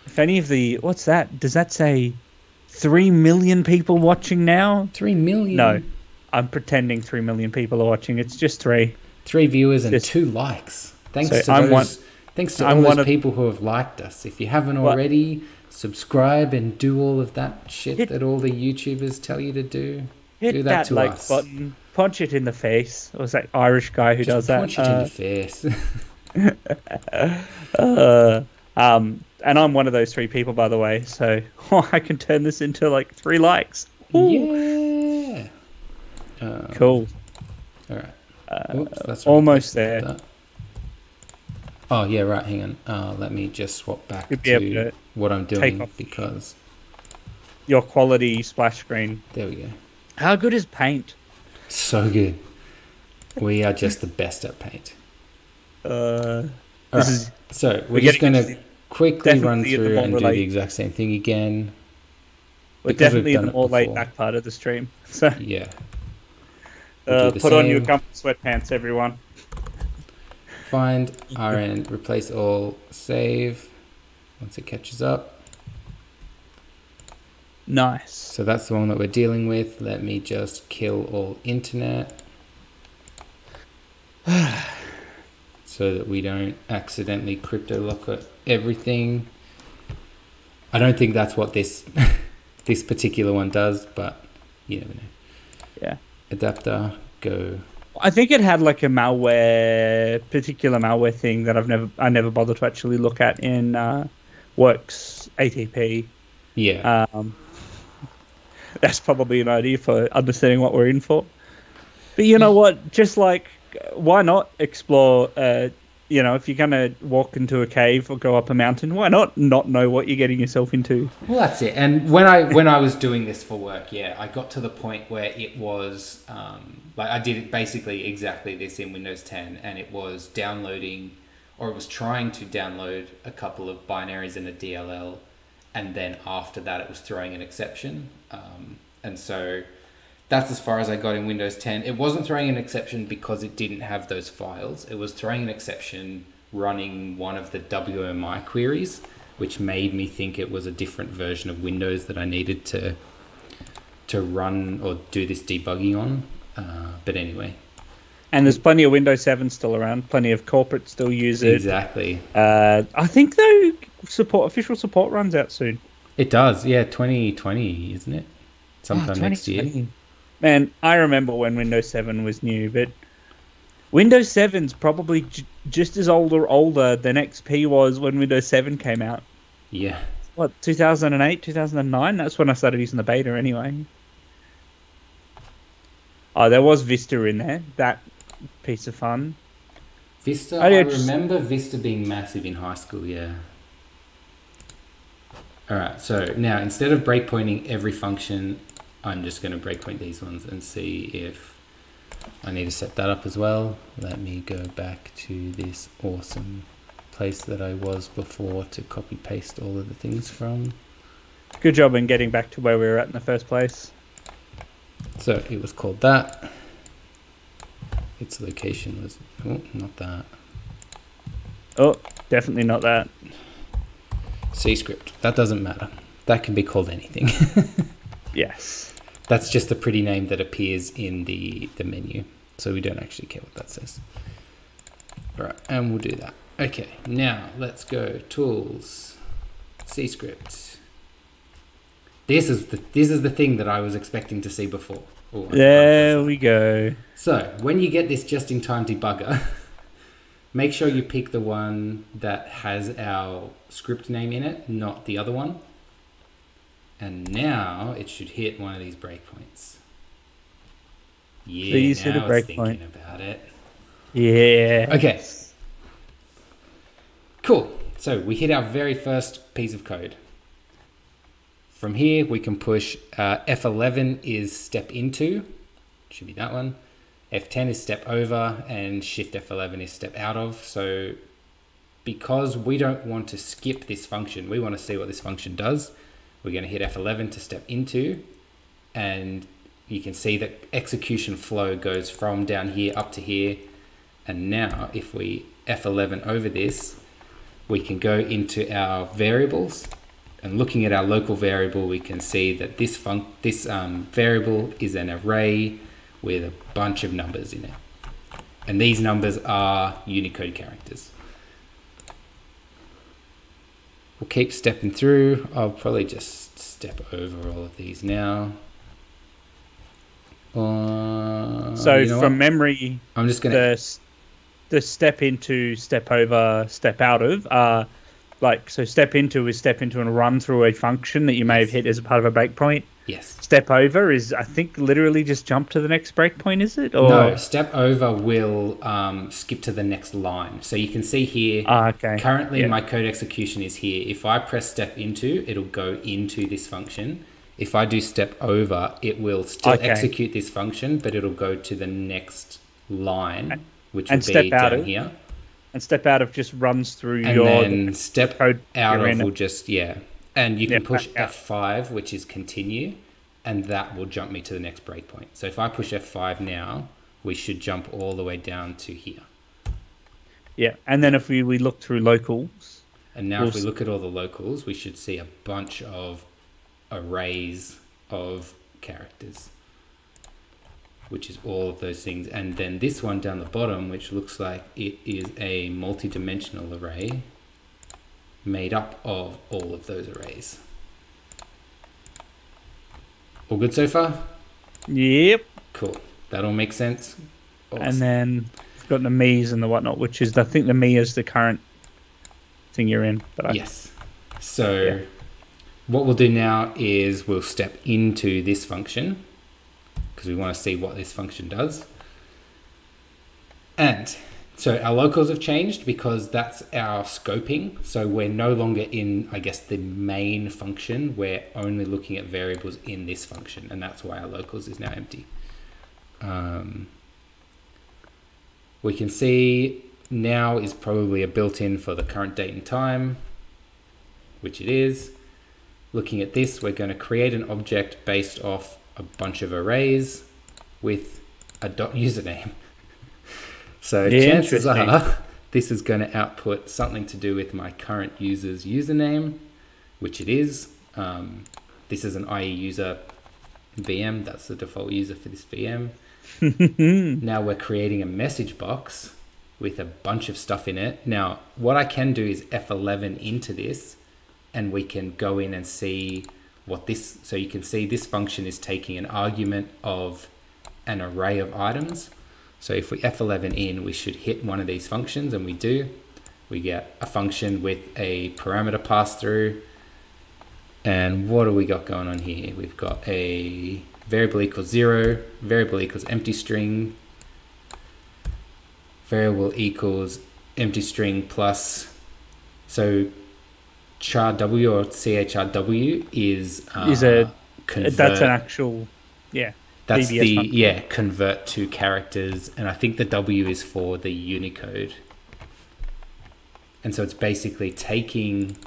If any of the what's that? Does that say three million people watching now? Three million. No, I'm pretending three million people are watching. It's just three. Three viewers and Just- two likes. Thanks So to I'm those. one- thanks to I'm all those of- people who have liked us. If you haven't What? already, subscribe and do all of that shit Hit- that all the YouTubers tell you to do. Hit Do that that, like us. button. Punch it in the face. Or was that Irish guy who Just does that? punch it in Uh, the face. Uh, um, and I'm one of those three people, by the way. So oh, I can turn this into like three likes. Ooh, yeah. Um, Cool. All right. Uh, Oops, that's almost there. Oh yeah, right. Hang on. Uh, let me just swap back You'll be able to to what I'm doing because Your quality splash screen. there we go. How good is Paint? So good. We are just the best at paint. Uh, right. is So we're, we're just going to quickly run definitely at the through and do the exact same thing again. we're definitely in the more laid before. back part of the stream. So Yeah. We'll uh, do the put on your same. comfy sweatpants, everyone. Find RN, replace all, save. Once it catches up. Nice. So that's the one that we're dealing with. Let me just kill all internet. so that we don't accidentally crypto lock everything. I don't think that's what this this particular one does, but you never know. Yeah. Adapter, go. I think it had like a malware, particular malware thing that I've never, I never bothered to actually look at in uh, Works ATP. Yeah. Um, that's probably an idea for understanding what we're in for. But you know what? Just like, why not explore? Uh, you know, if you're gonna walk into a cave or go up a mountain, why not not know what you're getting yourself into? Well, that's it. And when I when I was doing this for work, yeah, I got to the point where it was um, like I did it basically exactly this in Windows 10, and it was downloading or it was trying to download a couple of binaries in a DLL, and then after that it was throwing an exception. Um, and so that's as far as I got in Windows 10. It wasn't throwing an exception because it didn't have those files. It was throwing an exception running one of the WMI queries, which made me think it was a different version of Windows that I needed to to run or do this debugging on. Uh, but anyway, And there's plenty of Windows 7 still around. Plenty of corporates still use it. exactly. Uh, I think though support official support runs out soon. It does. Yeah, 2020, isn't it? Sometime Ah, next year. 2020. Man, I remember when Windows 7 was new, but Windows 7's probably j- just as old or older than XP was when Windows 7 came out. Yeah. What, 2008, 2009? That's when I started using the beta anyway. Oh, there was Vista in there. That piece of fun. Vista, I just- remember Vista being massive in high school, yeah. Alright, so now instead of breakpointing every function, I'm just going to breakpoint these ones and see if I need to set that up as well. Let me go back to this awesome place that I was before to copy paste all of the things from. Good job in getting back to where we were at in the first place. So it was called that. Its location was, oh, not that. Oh, definitely not that. C script. That doesn't matter. That can be called anything. Yes. That's just the pretty name that appears in the, the menu. So we don't actually care what that says. Right, and we'll do that. Okay, now let's go tools, C script. This is the this is the thing that I was expecting to see before. Oh, There we go. So when you get this just in time debugger, make sure you pick the one that has our script name in it, not the other one. And now it should hit one of these breakpoints. Yeah, a now it's breakpoint. thinking about it. Yeah. Okay. Cool. So we hit our very first piece of code. From here, we can push uh, F11 is step into, should be that one. F10 is step over, and Shift F11 is step out of. So because we don't want to skip this function, we want to see what this function does. We're going to hit F11 to step into, and you can see that execution flow goes from down here up to here. And now if we F11 over this, we can go into our variables and looking at our local variable, we can see that this func this um, variable is an array with a bunch of numbers in it. And these numbers are Unicode characters. We'll keep stepping through. I'll probably just step over all of these now. Uh, So you know from what? memory, I'm just gonna the the step into, step over, step out of are like so. Step into is step into and run through a function that you may have hit as a part of a breakpoint. Yes. Step over is, I think, literally just jump to the next breakpoint. Is it? Or No, step over will um, skip to the next line. So you can see here, Ah, okay. currently Yeah. my code execution is here. If I press step into, it'll go into this function. If I do step over, it will still Okay. execute this function, but it'll go to the next line, which and will step be out down of here. and step out of just runs through And your then step code out of will just, yeah. And you can Yeah, push back. F5, which is continue, and that will jump me to the next breakpoint. So if I push F5 now, we should jump all the way down to here. yeah. And then if we, we look through locals, And now We'll if we look at all the locals, we should see a bunch of arrays of characters, which is all of those things. And then this one down the bottom, which looks like it is a multi-dimensional array made up of all of those arrays. All good so far? yep. Cool. That all makes sense? And then we've got the me's and the whatnot, which is I think the me is the current thing you're in. But I, Yes. So Yeah. what we'll do now is we'll step into this function because we want to see what this function does. And so our locals have changed because that's our scoping. So we're no longer in, I guess, the main function. We're only looking at variables in this function, and that's why our locals is now empty. Um, we can see now is probably a built-in for the current date and time, which it is. Looking at this, we're going to create an object based off a bunch of arrays with a dot username. So chances are this is going to output something to do with my current user's username, which it is. Um, this is an IE user VM. That's the default user for this VM. now we're creating a message box with a bunch of stuff in it. Now, what I can do is F11 into this and we can go in and see what this, so you can see this function is taking an argument of an array of items. So if we F11 in, we should hit one of these functions and we do. We get a function with a parameter pass through. And what do we got going on here? We've got a variable equals zero, variable equals empty string, variable equals empty string plus, so char w or chrw is uh, is a convert, that's an actual yeah that's VBS the function. yeah convert to characters and i think the w is for the unicode and so it's basically taking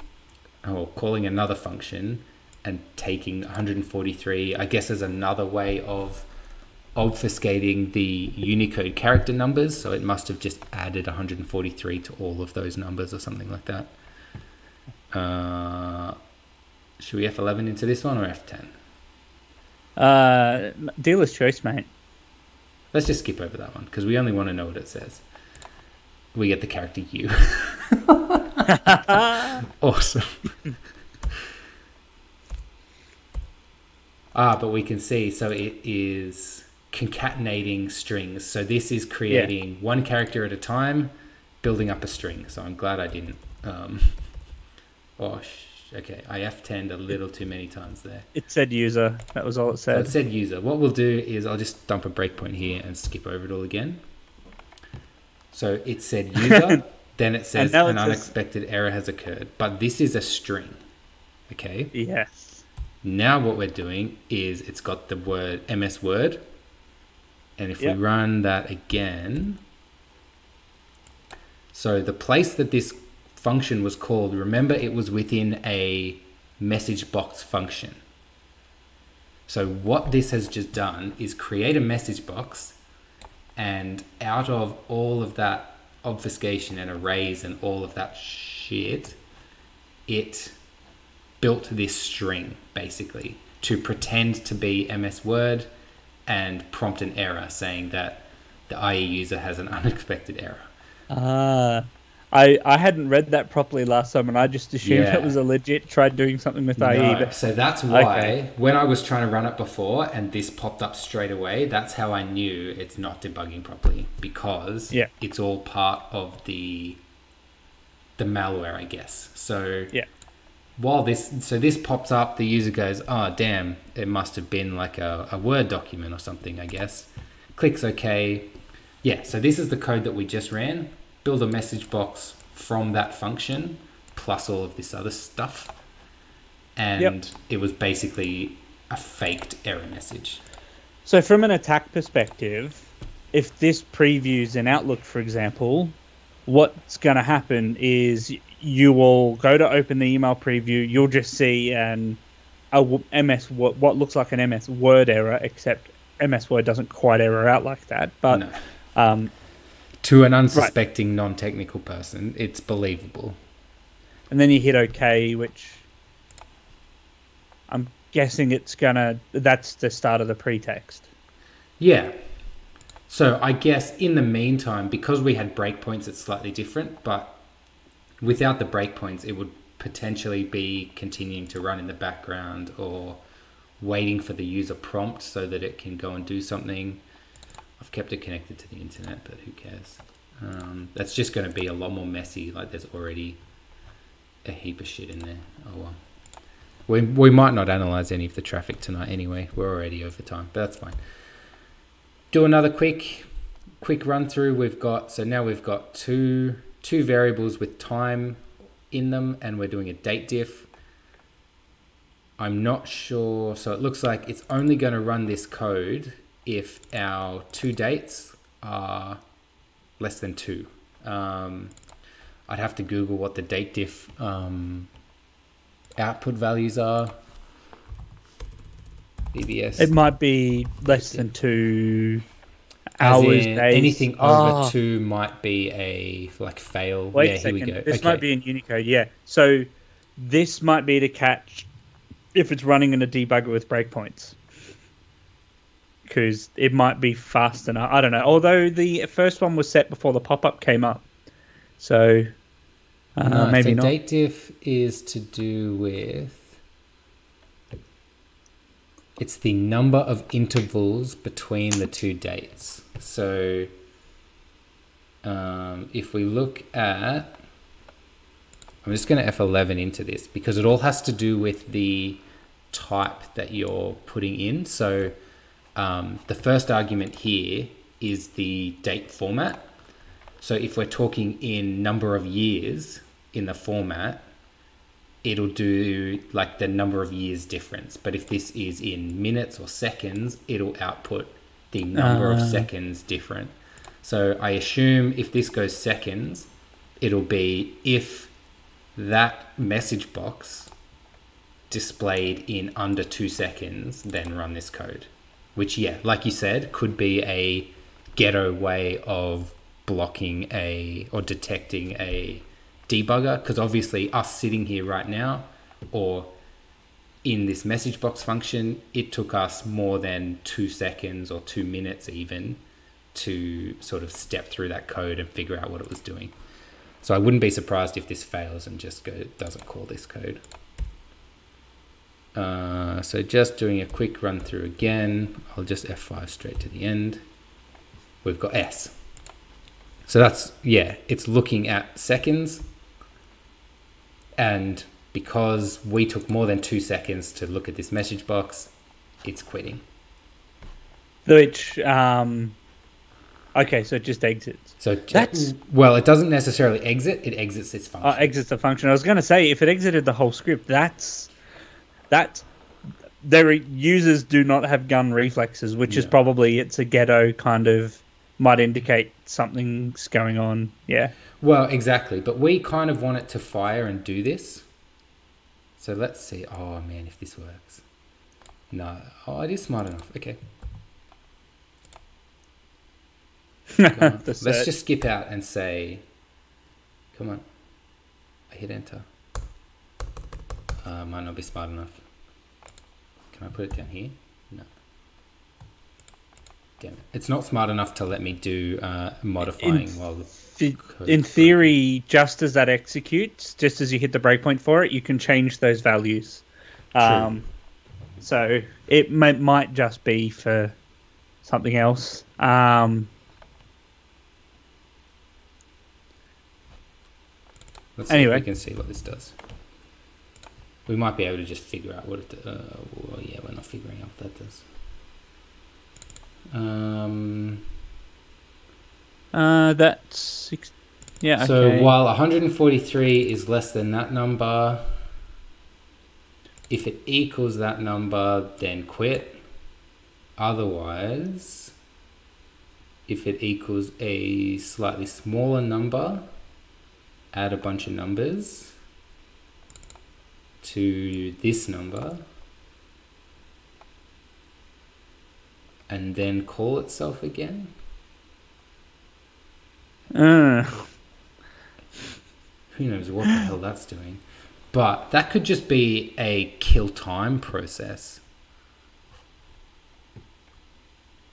or calling another function and taking 143 i guess as another way of obfuscating the unicode character numbers so it must have just added 143 to all of those numbers or something like that uh, should we F11 into this one or F10? Uh, dealer's choice, mate. Let's just skip over that one because we only want to know what it says. We get the character U. awesome. ah, but we can see, so it is concatenating strings. So this is creating yeah. one character at a time, building up a string. So I'm glad I didn't. Um, Oh, okay. I F10'd a little too many times there. It said user. That was all it said. So it said user. What we'll do is I'll just dump a breakpoint here and skip over it all again. So it said user, then it says an unexpected error has occurred. But this is a string. Okay? Yes. Now what we're doing is it's got the word MS Word. And if yep. we run that again, so the place that this function was called, remember it was within a message box function. So what this has just done is create a message box and out of all of that obfuscation and arrays and all of that shit, it built this string basically to pretend to be MS Word and prompt an error saying that the IE user has an unexpected error. Ah. Uh, I, I hadn't read that properly last time, and I just assumed yeah. it was a legit. Tried doing something with no, IE, but so that's why okay. when I was trying to run it before, and this popped up straight away, that's how I knew it's not debugging properly because yeah. it's all part of the the malware, I guess. So yeah, while this so this pops up, the user goes, "Oh damn, it must have been like a, a word document or something," I guess. Clicks OK. Yeah, so this is the code that we just ran build a message box from that function plus all of this other stuff. And yep. it was basically a faked error message. So, from an attack perspective, if this previews in Outlook, for example, what's going to happen is you will go to open the email preview, you'll just see an a MS what looks like an MS Word error, except MS Word doesn't quite error out like that. But no. um, to an unsuspecting right. non-technical person, it's believable. And then you hit OK, which I'm guessing it's gonna. That's the start of the pretext. Yeah. So I guess in the meantime, because we had breakpoints, it's slightly different. But without the breakpoints, it would potentially be continuing to run in the background or waiting for the user prompt so that it can go and do something. I've kept it connected to the internet, but who cares? Um, that's just going to be a lot more messy. Like there's already a heap of shit in there. Oh well. We, we might not analyze any of the traffic tonight anyway. We're already over time, but that's fine. Do another quick quick run through. We've got so now we've got two two variables with time in them, and we're doing a date diff. I'm not sure. So it looks like it's only going to run this code if our two dates are less than two. Um, I'd have to Google what the date diff um, output values are. VBS. It might be less than two As hours, in days. anything over Ah, two might be a like fail. Wait yeah, a here we second. go. This okay. might be in Unicode, yeah. So this might be to catch if it's running in a debugger with breakpoints. Because it might be fast enough. I don't know. Although the first one was set before the pop up came up. So uh, No, maybe so not. date diff is to do with it's the number of intervals between the two dates. So um, if we look at I'm just going to F11 into this because it all has to do with the type that you're putting in. So um, the first argument here is the date format. So if we're talking in number of years in the format, it'll do like the number of years difference. But if this is in minutes or seconds, it'll output the number of Ah. seconds different. So I assume if this goes seconds, it'll be if that message box displayed in under two seconds, then run this code. Which, yeah, like you said, could be a ghetto way of blocking a or detecting a debugger. Because obviously, us sitting here right now, or in this message box function, it took us more than two seconds or two minutes even to sort of step through that code and figure out what it was doing. So I wouldn't be surprised if this fails and just go doesn't call this code. Uh, so just doing a quick run through again, I'll just F5 straight to the end. We've got S. So that's, yeah, it's looking at seconds. And because we took more than two seconds to look at this message box, it's quitting. Which, um, okay, so it just exits. So That's- well, it doesn't necessarily exit; it exits its function. Oh, exits the function. I was going to say, if it exited the whole script, that's that. Their users do not have gun reflexes, which is probably it's a ghetto kind of might indicate something's going on. Yeah. Well, exactly. But we kind of want it to fire and do this. So let's see. Oh man, if this works. No. Oh, it is smart enough. Okay. Come on. The let's just skip out and say, come on. I hit enter. Uh, might not be smart enough. Can I put it down here? No. Damn it. It's not smart enough to let me do uh, modifying while the in theory, just as that executes, just as you hit the breakpoint for it, you can change those values. Um, so it may, might just be for something else. Um, Let's see Anyway. if we can see what this does. We might be able to just figure out what it. Uh, well, yeah, we're not figuring out what that does. Um, uh, that's six, yeah. So okay. while 143 is less than that number, if it equals that number, then quit. Otherwise, if it equals a slightly smaller number, add a bunch of numbers to this number and then call itself again. Uh, who knows what the hell that's doing. But that could just be a kill time process.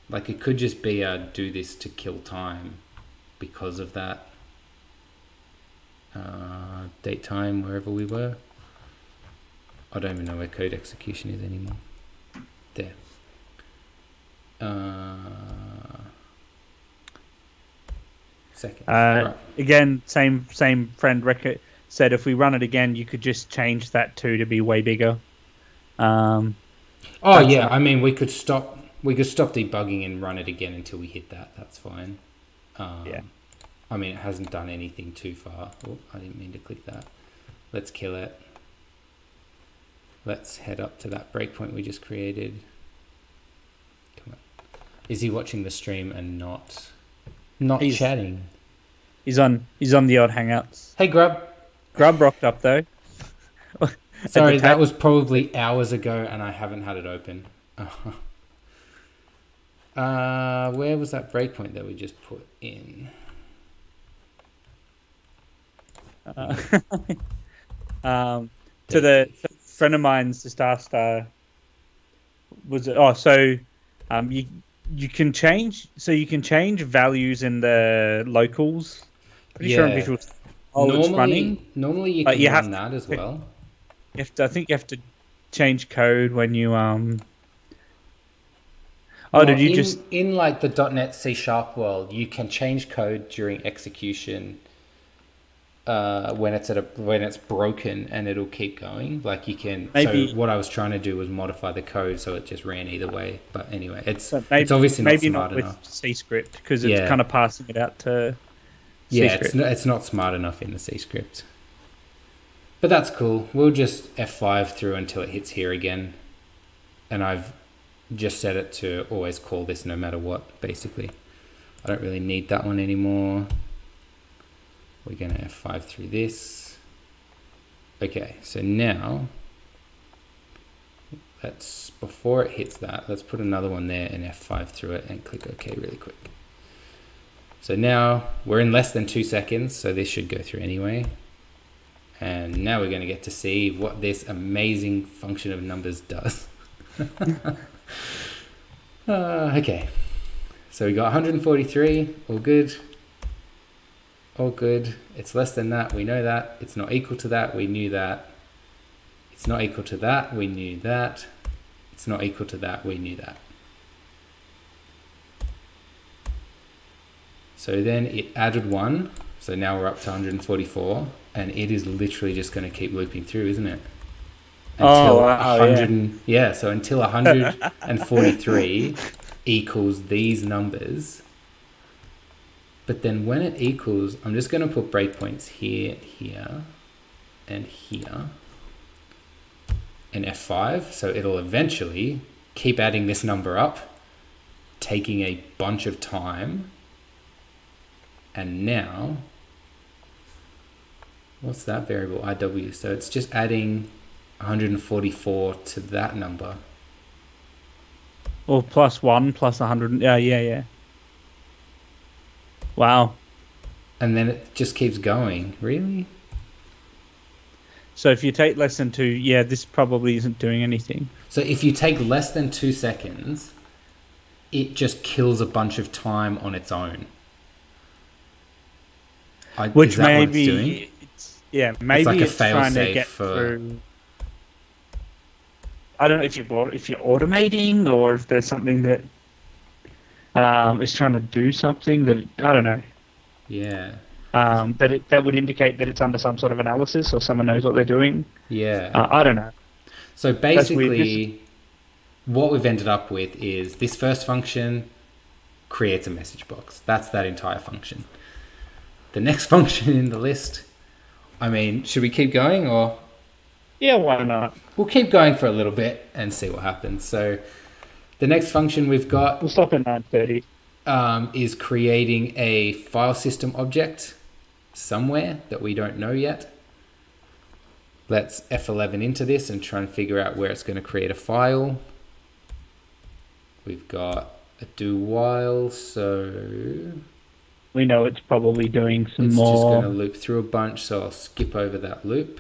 Like it could just be a do this to kill time because of that uh, date time wherever we were. I don't even know where code execution is anymore. There. Uh, second. Uh, again, same same friend rec- said if we run it again, you could just change that two to be way bigger. Um, Oh yeah, I mean we could stop we could stop debugging and run it again until we hit that. That's fine. Um, Yeah. I mean it hasn't done anything too far. Oh, I didn't mean to click that. Let's kill it. Let's head up to that breakpoint we just created. Come on. Is he watching the stream and not not He's- chatting? He's on. He's on the odd hangouts. Hey, Grub. Grub rocked up though. Sorry, that was probably hours ago, and I haven't had it open. Uh, where was that breakpoint that we just put in? Uh, um, to the friend of mine's just asked, uh, was it? Oh, so um, you you can change. So you can change values in the locals. Pretty sure on Yeah. Visual. Oh, it's running. normally you can you run have that as well. You have to, I think you have to change code when you um. Oh, Well, did you in, just? in like the .NET C Sharp world, you can change code during execution uh, when it's at a when it's broken and it'll keep going. Like you can. Maybe- So what I was trying to do was modify the code so it just ran either way. But anyway, it's maybe, it's obviously maybe not not, smart with enough. C script because it's Yeah. kind of passing it out to. Yeah, it's not, it's not smart enough in the C script. But that's cool. We'll just F5 through until it hits here again. And I've just set it to always call this no matter what, basically. I don't really need that one anymore. We're going to F5 through this. Okay, so now, let's, before it hits that, let's put another one there and F5 through it and click OK really quick. So now we're in less than two seconds, so this should go through anyway. And now we're going to get to see what this amazing function of numbers does. uh, okay, so we got 143, all good. All good. It's less than that, we know that. It's not equal to that, we knew that. It's not equal to that, we knew that. It's not equal to that, we knew that. So then it added one. So now we're up to 144, and it is literally just going to keep looping through, isn't it? Oh, wow, uh, 100 and- yeah. So until 143 equals these numbers. But then when it equals, I'm just going to put breakpoints here, here, and here, and F5. So it'll eventually keep adding this number up, taking a bunch of time. And now, what's that variable? IW. So it's just adding 144 to that number. Or plus one, hundred. Yeah, yeah, yeah. Wow. And then it just keeps going. Really? So if you take less than two, yeah, this probably isn't doing anything. So if you take less than two seconds, it just kills a bunch of time on its own. I, Which is that what it's maybe, doing? it's, yeah, maybe like a it's trying to get for- through. I don't know if you're if you're automating or if there's something that um, is trying to do something that I don't know. Yeah. Um, that it that would indicate that it's under some sort of analysis or someone knows what they're doing. Yeah. Uh, I don't know. So basically, what we've ended up with is this first function creates a message box. That's that entire function. The next function in the list, I mean, should we keep going or? Yeah, why not? We'll keep going for a little bit and see what happens. So the next function we've got We'll stop at nine thirty. um, is creating a file system object somewhere that we don't know yet. Let's F11 into this and try and figure out where it's going to create a file. We've got a do while, so We know it's probably doing some more. it's just going to loop through a bunch. So I'll skip over that loop.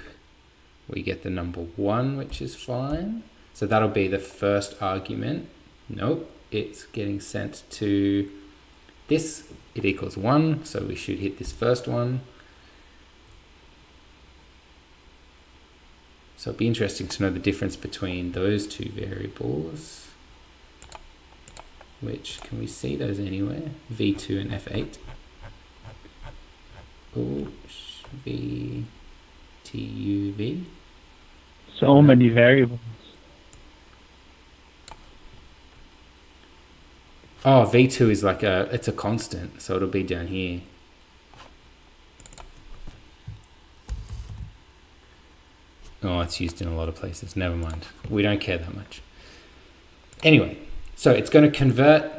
We get the number one, which is fine. So that'll be the first argument. Nope, it's getting sent to this. It equals one, so we should hit this first one. So it'd be interesting to know the difference between those two variables. Which, can we see those anywhere? V2 and F8. Oh, V, T, U, V. So many variables. Oh, V2 is like a, it's a constant, so it'll be down here. Oh, it's used in a lot of places. Never mind. We don't care that much. Anyway, so it's going to convert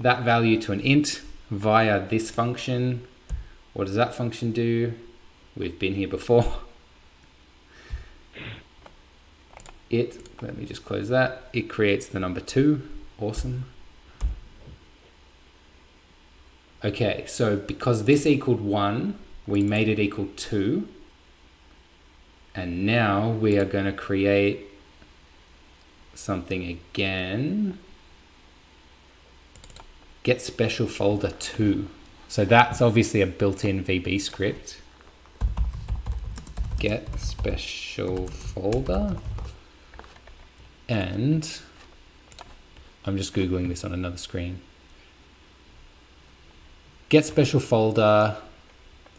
that value to an int via this function, What does that function do? We've been here before. It, let me just close that. It creates the number two. Awesome. Okay, so because this equaled one, we made it equal two. And now we are going to create something again. Get special folder two. So that's obviously a built-in VB script. Get special folder. And I'm just Googling this on another screen. Get special folder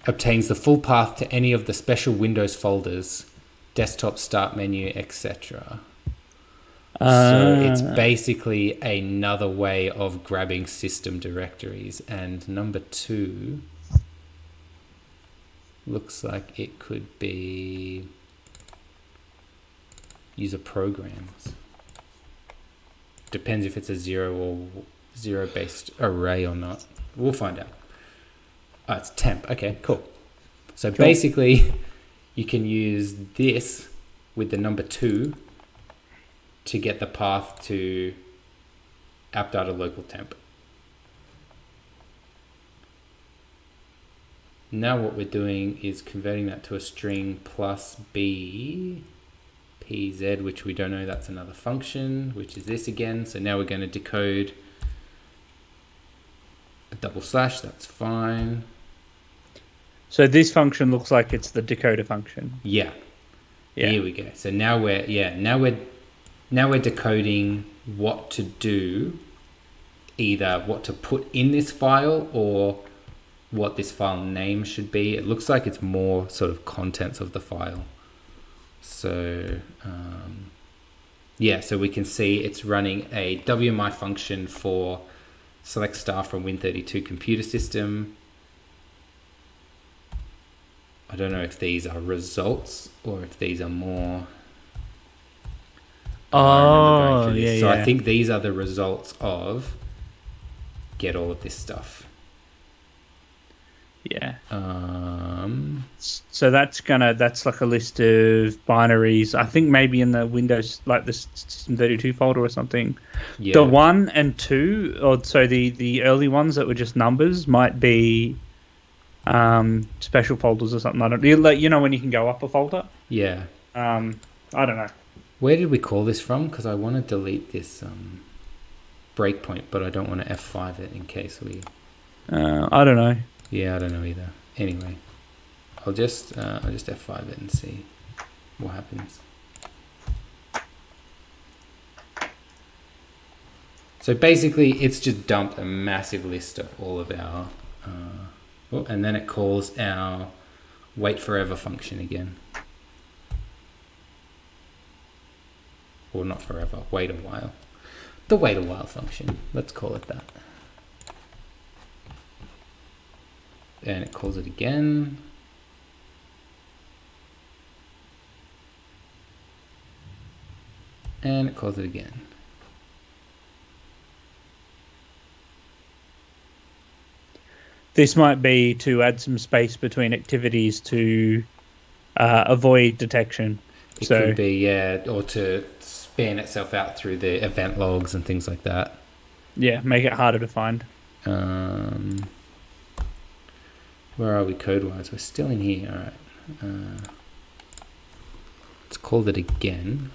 obtains the full path to any of the special Windows folders, desktop start menu, etc. so it's Uh, basically another way of grabbing system directories. And number two looks like it could be user programs. Depends if it's a zero or zero based array or not. We'll find out. Oh, it's temp. Okay, cool. So Cool. basically, you can use this with the number two to get the path to app data local temp. Now what we're doing is converting that to a string plus b pz, which we don't know that's another function, which is this again. So now we're going to decode a double slash, that's fine. So this function looks like it's the decoder function. Yeah, Yeah. Here we go. So now we're yeah, now we're now we're decoding what to do, either what to put in this file or what this file name should be. It looks like it's more sort of contents of the file. So um, yeah, so we can see it's running a WMI function for select star from Win32 computer system. I don't know if these are results or if these are more. I don't remember going Oh, through yeah. So yeah. I think these are the results of get all of this stuff. yeah. Um, So that's gonna that's like a list of binaries. I think maybe in the Windows like the System 32 folder or something. yeah, The one and two, or so the the early ones that were just numbers might be um, special folders or something. I don't. You know when you can go up a folder. yeah. Um, I don't know. Where did we call this from? Because I want to delete this um, breakpoint, but I don't want to F5 it in case we. Uh, I don't know. Yeah, I don't know either. Anyway, I'll just uh, I'll just F5 it and see what happens. So basically, it's just dumped a massive list of all of our, uh, oh, and then it calls our wait forever function again. Or not forever, wait a while. The wait a while function, let's call it that. And it calls it again. And it calls it again. This might be to add some space between activities to uh, avoid detection. It So- could be, yeah, or to span itself out through the event logs and things like that. Yeah, make it harder to find. Um, where are we code wise? We're still in here. All right. Uh, let's call it again.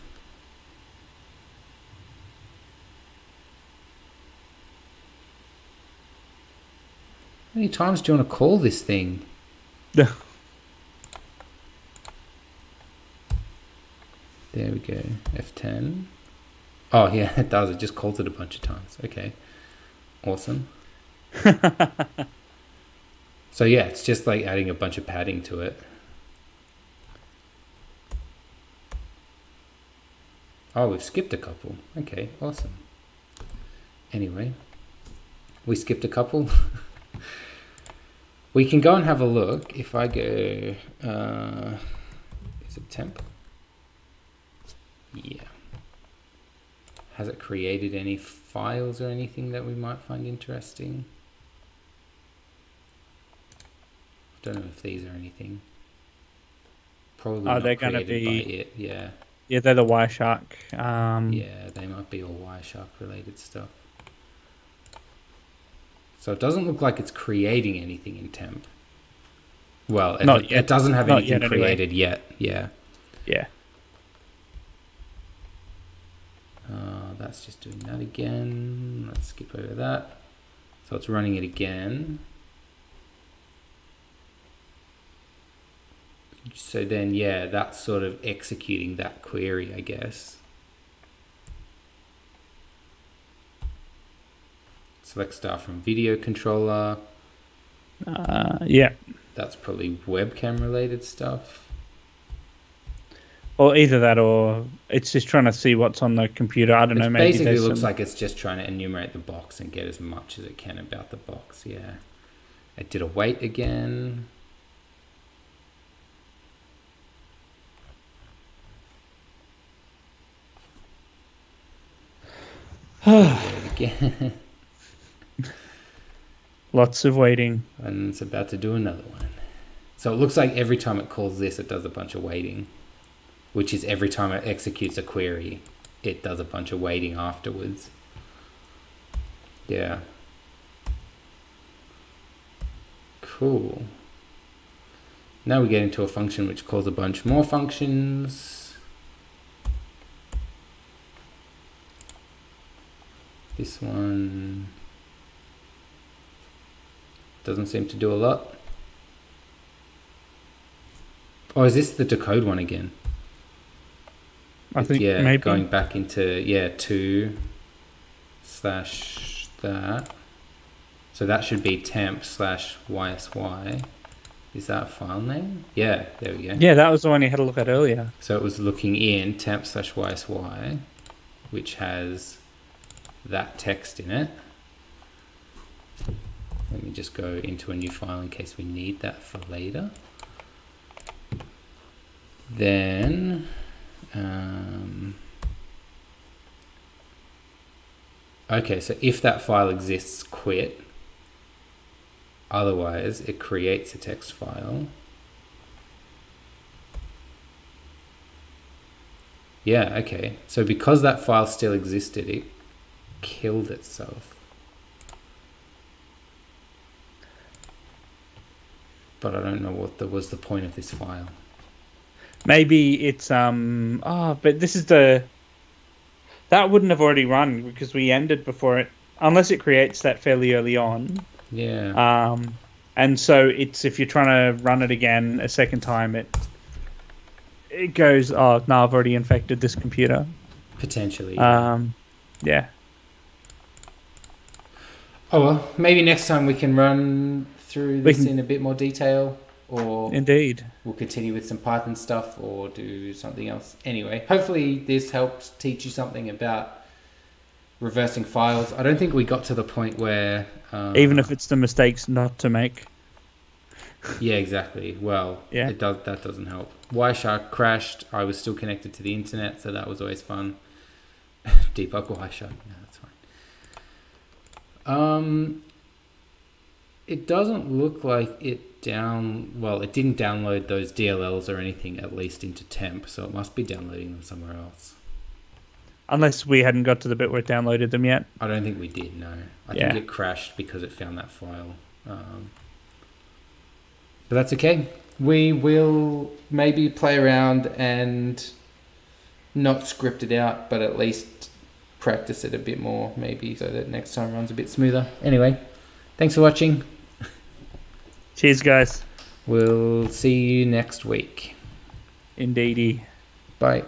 How many times do you want to call this thing? Yeah. There we go. F10. Oh, yeah, it does. It just calls it a bunch of times. Okay. Awesome. so, yeah, it's just like adding a bunch of padding to it. Oh, we've skipped a couple. Okay, awesome. Anyway, we skipped a couple. We can go and have a look. If I go, uh, is it temp? Yeah. Has it created any files or anything that we might find interesting? Don't know if these are anything. Probably not they're gonna created be- by it. Yeah, Yeah, they're the Wireshark. Um, yeah, they might be all Wireshark related stuff. So it doesn't look like it's creating anything in temp. Well, it, it doesn't have Not anything yet, anyway. created yet. Yeah. Yeah. Uh, that's just doing that again. Let's skip over that. So it's running it again. So then, yeah, that's sort of executing that query, I guess. Select star from video controller. Uh, yeah. That's probably webcam related stuff. Or either that, or it's just trying to see what's on the computer. I don't know. Maybe basically looks some- like it's just trying to enumerate the box and get as much as it can about the box. Yeah. It did a wait again. Wait again. lots of waiting. and it's about to do another one. So it looks like every time it calls this, it does a bunch of waiting, which is every time it executes a query, it does a bunch of waiting afterwards. Yeah. Cool. Now we get into a function which calls a bunch more functions. This one doesn't seem to do a lot. Oh, is this the decode one again? I think yeah, maybe. going back into yeah two slash that. So that should be temp slash ysy. Is that a file name? Yeah, there we go. Yeah, that was the one you had a look at earlier. So it was looking in temp slash ysy, which has that text in it. Let me just go into a new file in case we need that for later. Then, um, okay, so if that file exists, quit. Otherwise, it creates a text file. Yeah, okay. So because that file still existed, it killed itself. But I don't know what the, was the point of this file. Maybe it's um. Oh, but this is the. That wouldn't have already run because we ended before it, unless it creates that fairly early on. Yeah. Um, and so it's if you're trying to run it again a second time, it it goes. Oh no, I've already infected this computer. Potentially. Um, yeah. oh well, maybe next time we can run through this can- in a bit more detail, or Indeed. we'll continue with some Python stuff, or do something else. Anyway, hopefully this helps teach you something about reversing files. I don't think we got to the point where uh, Even if it's the mistakes not to make. Yeah, exactly. Well, Yeah. it does. That doesn't help. Wireshark crashed. I was still connected to the internet, so that was always fun. Debug Wireshark. No, that's fine. Um, it doesn't look like it down. Well, it didn't download those DLLs or anything, at least into temp. So it must be downloading them somewhere else. Unless we hadn't got to the bit where it downloaded them yet. I don't think we did. No, I Yeah. think it crashed because it found that file. Um, but that's okay. We will maybe play around and not script it out, but at least practice it a bit more, maybe, so that next time runs a bit smoother. Anyway, thanks for watching. Cheers, guys. We'll see you next week. Indeedy. Bye.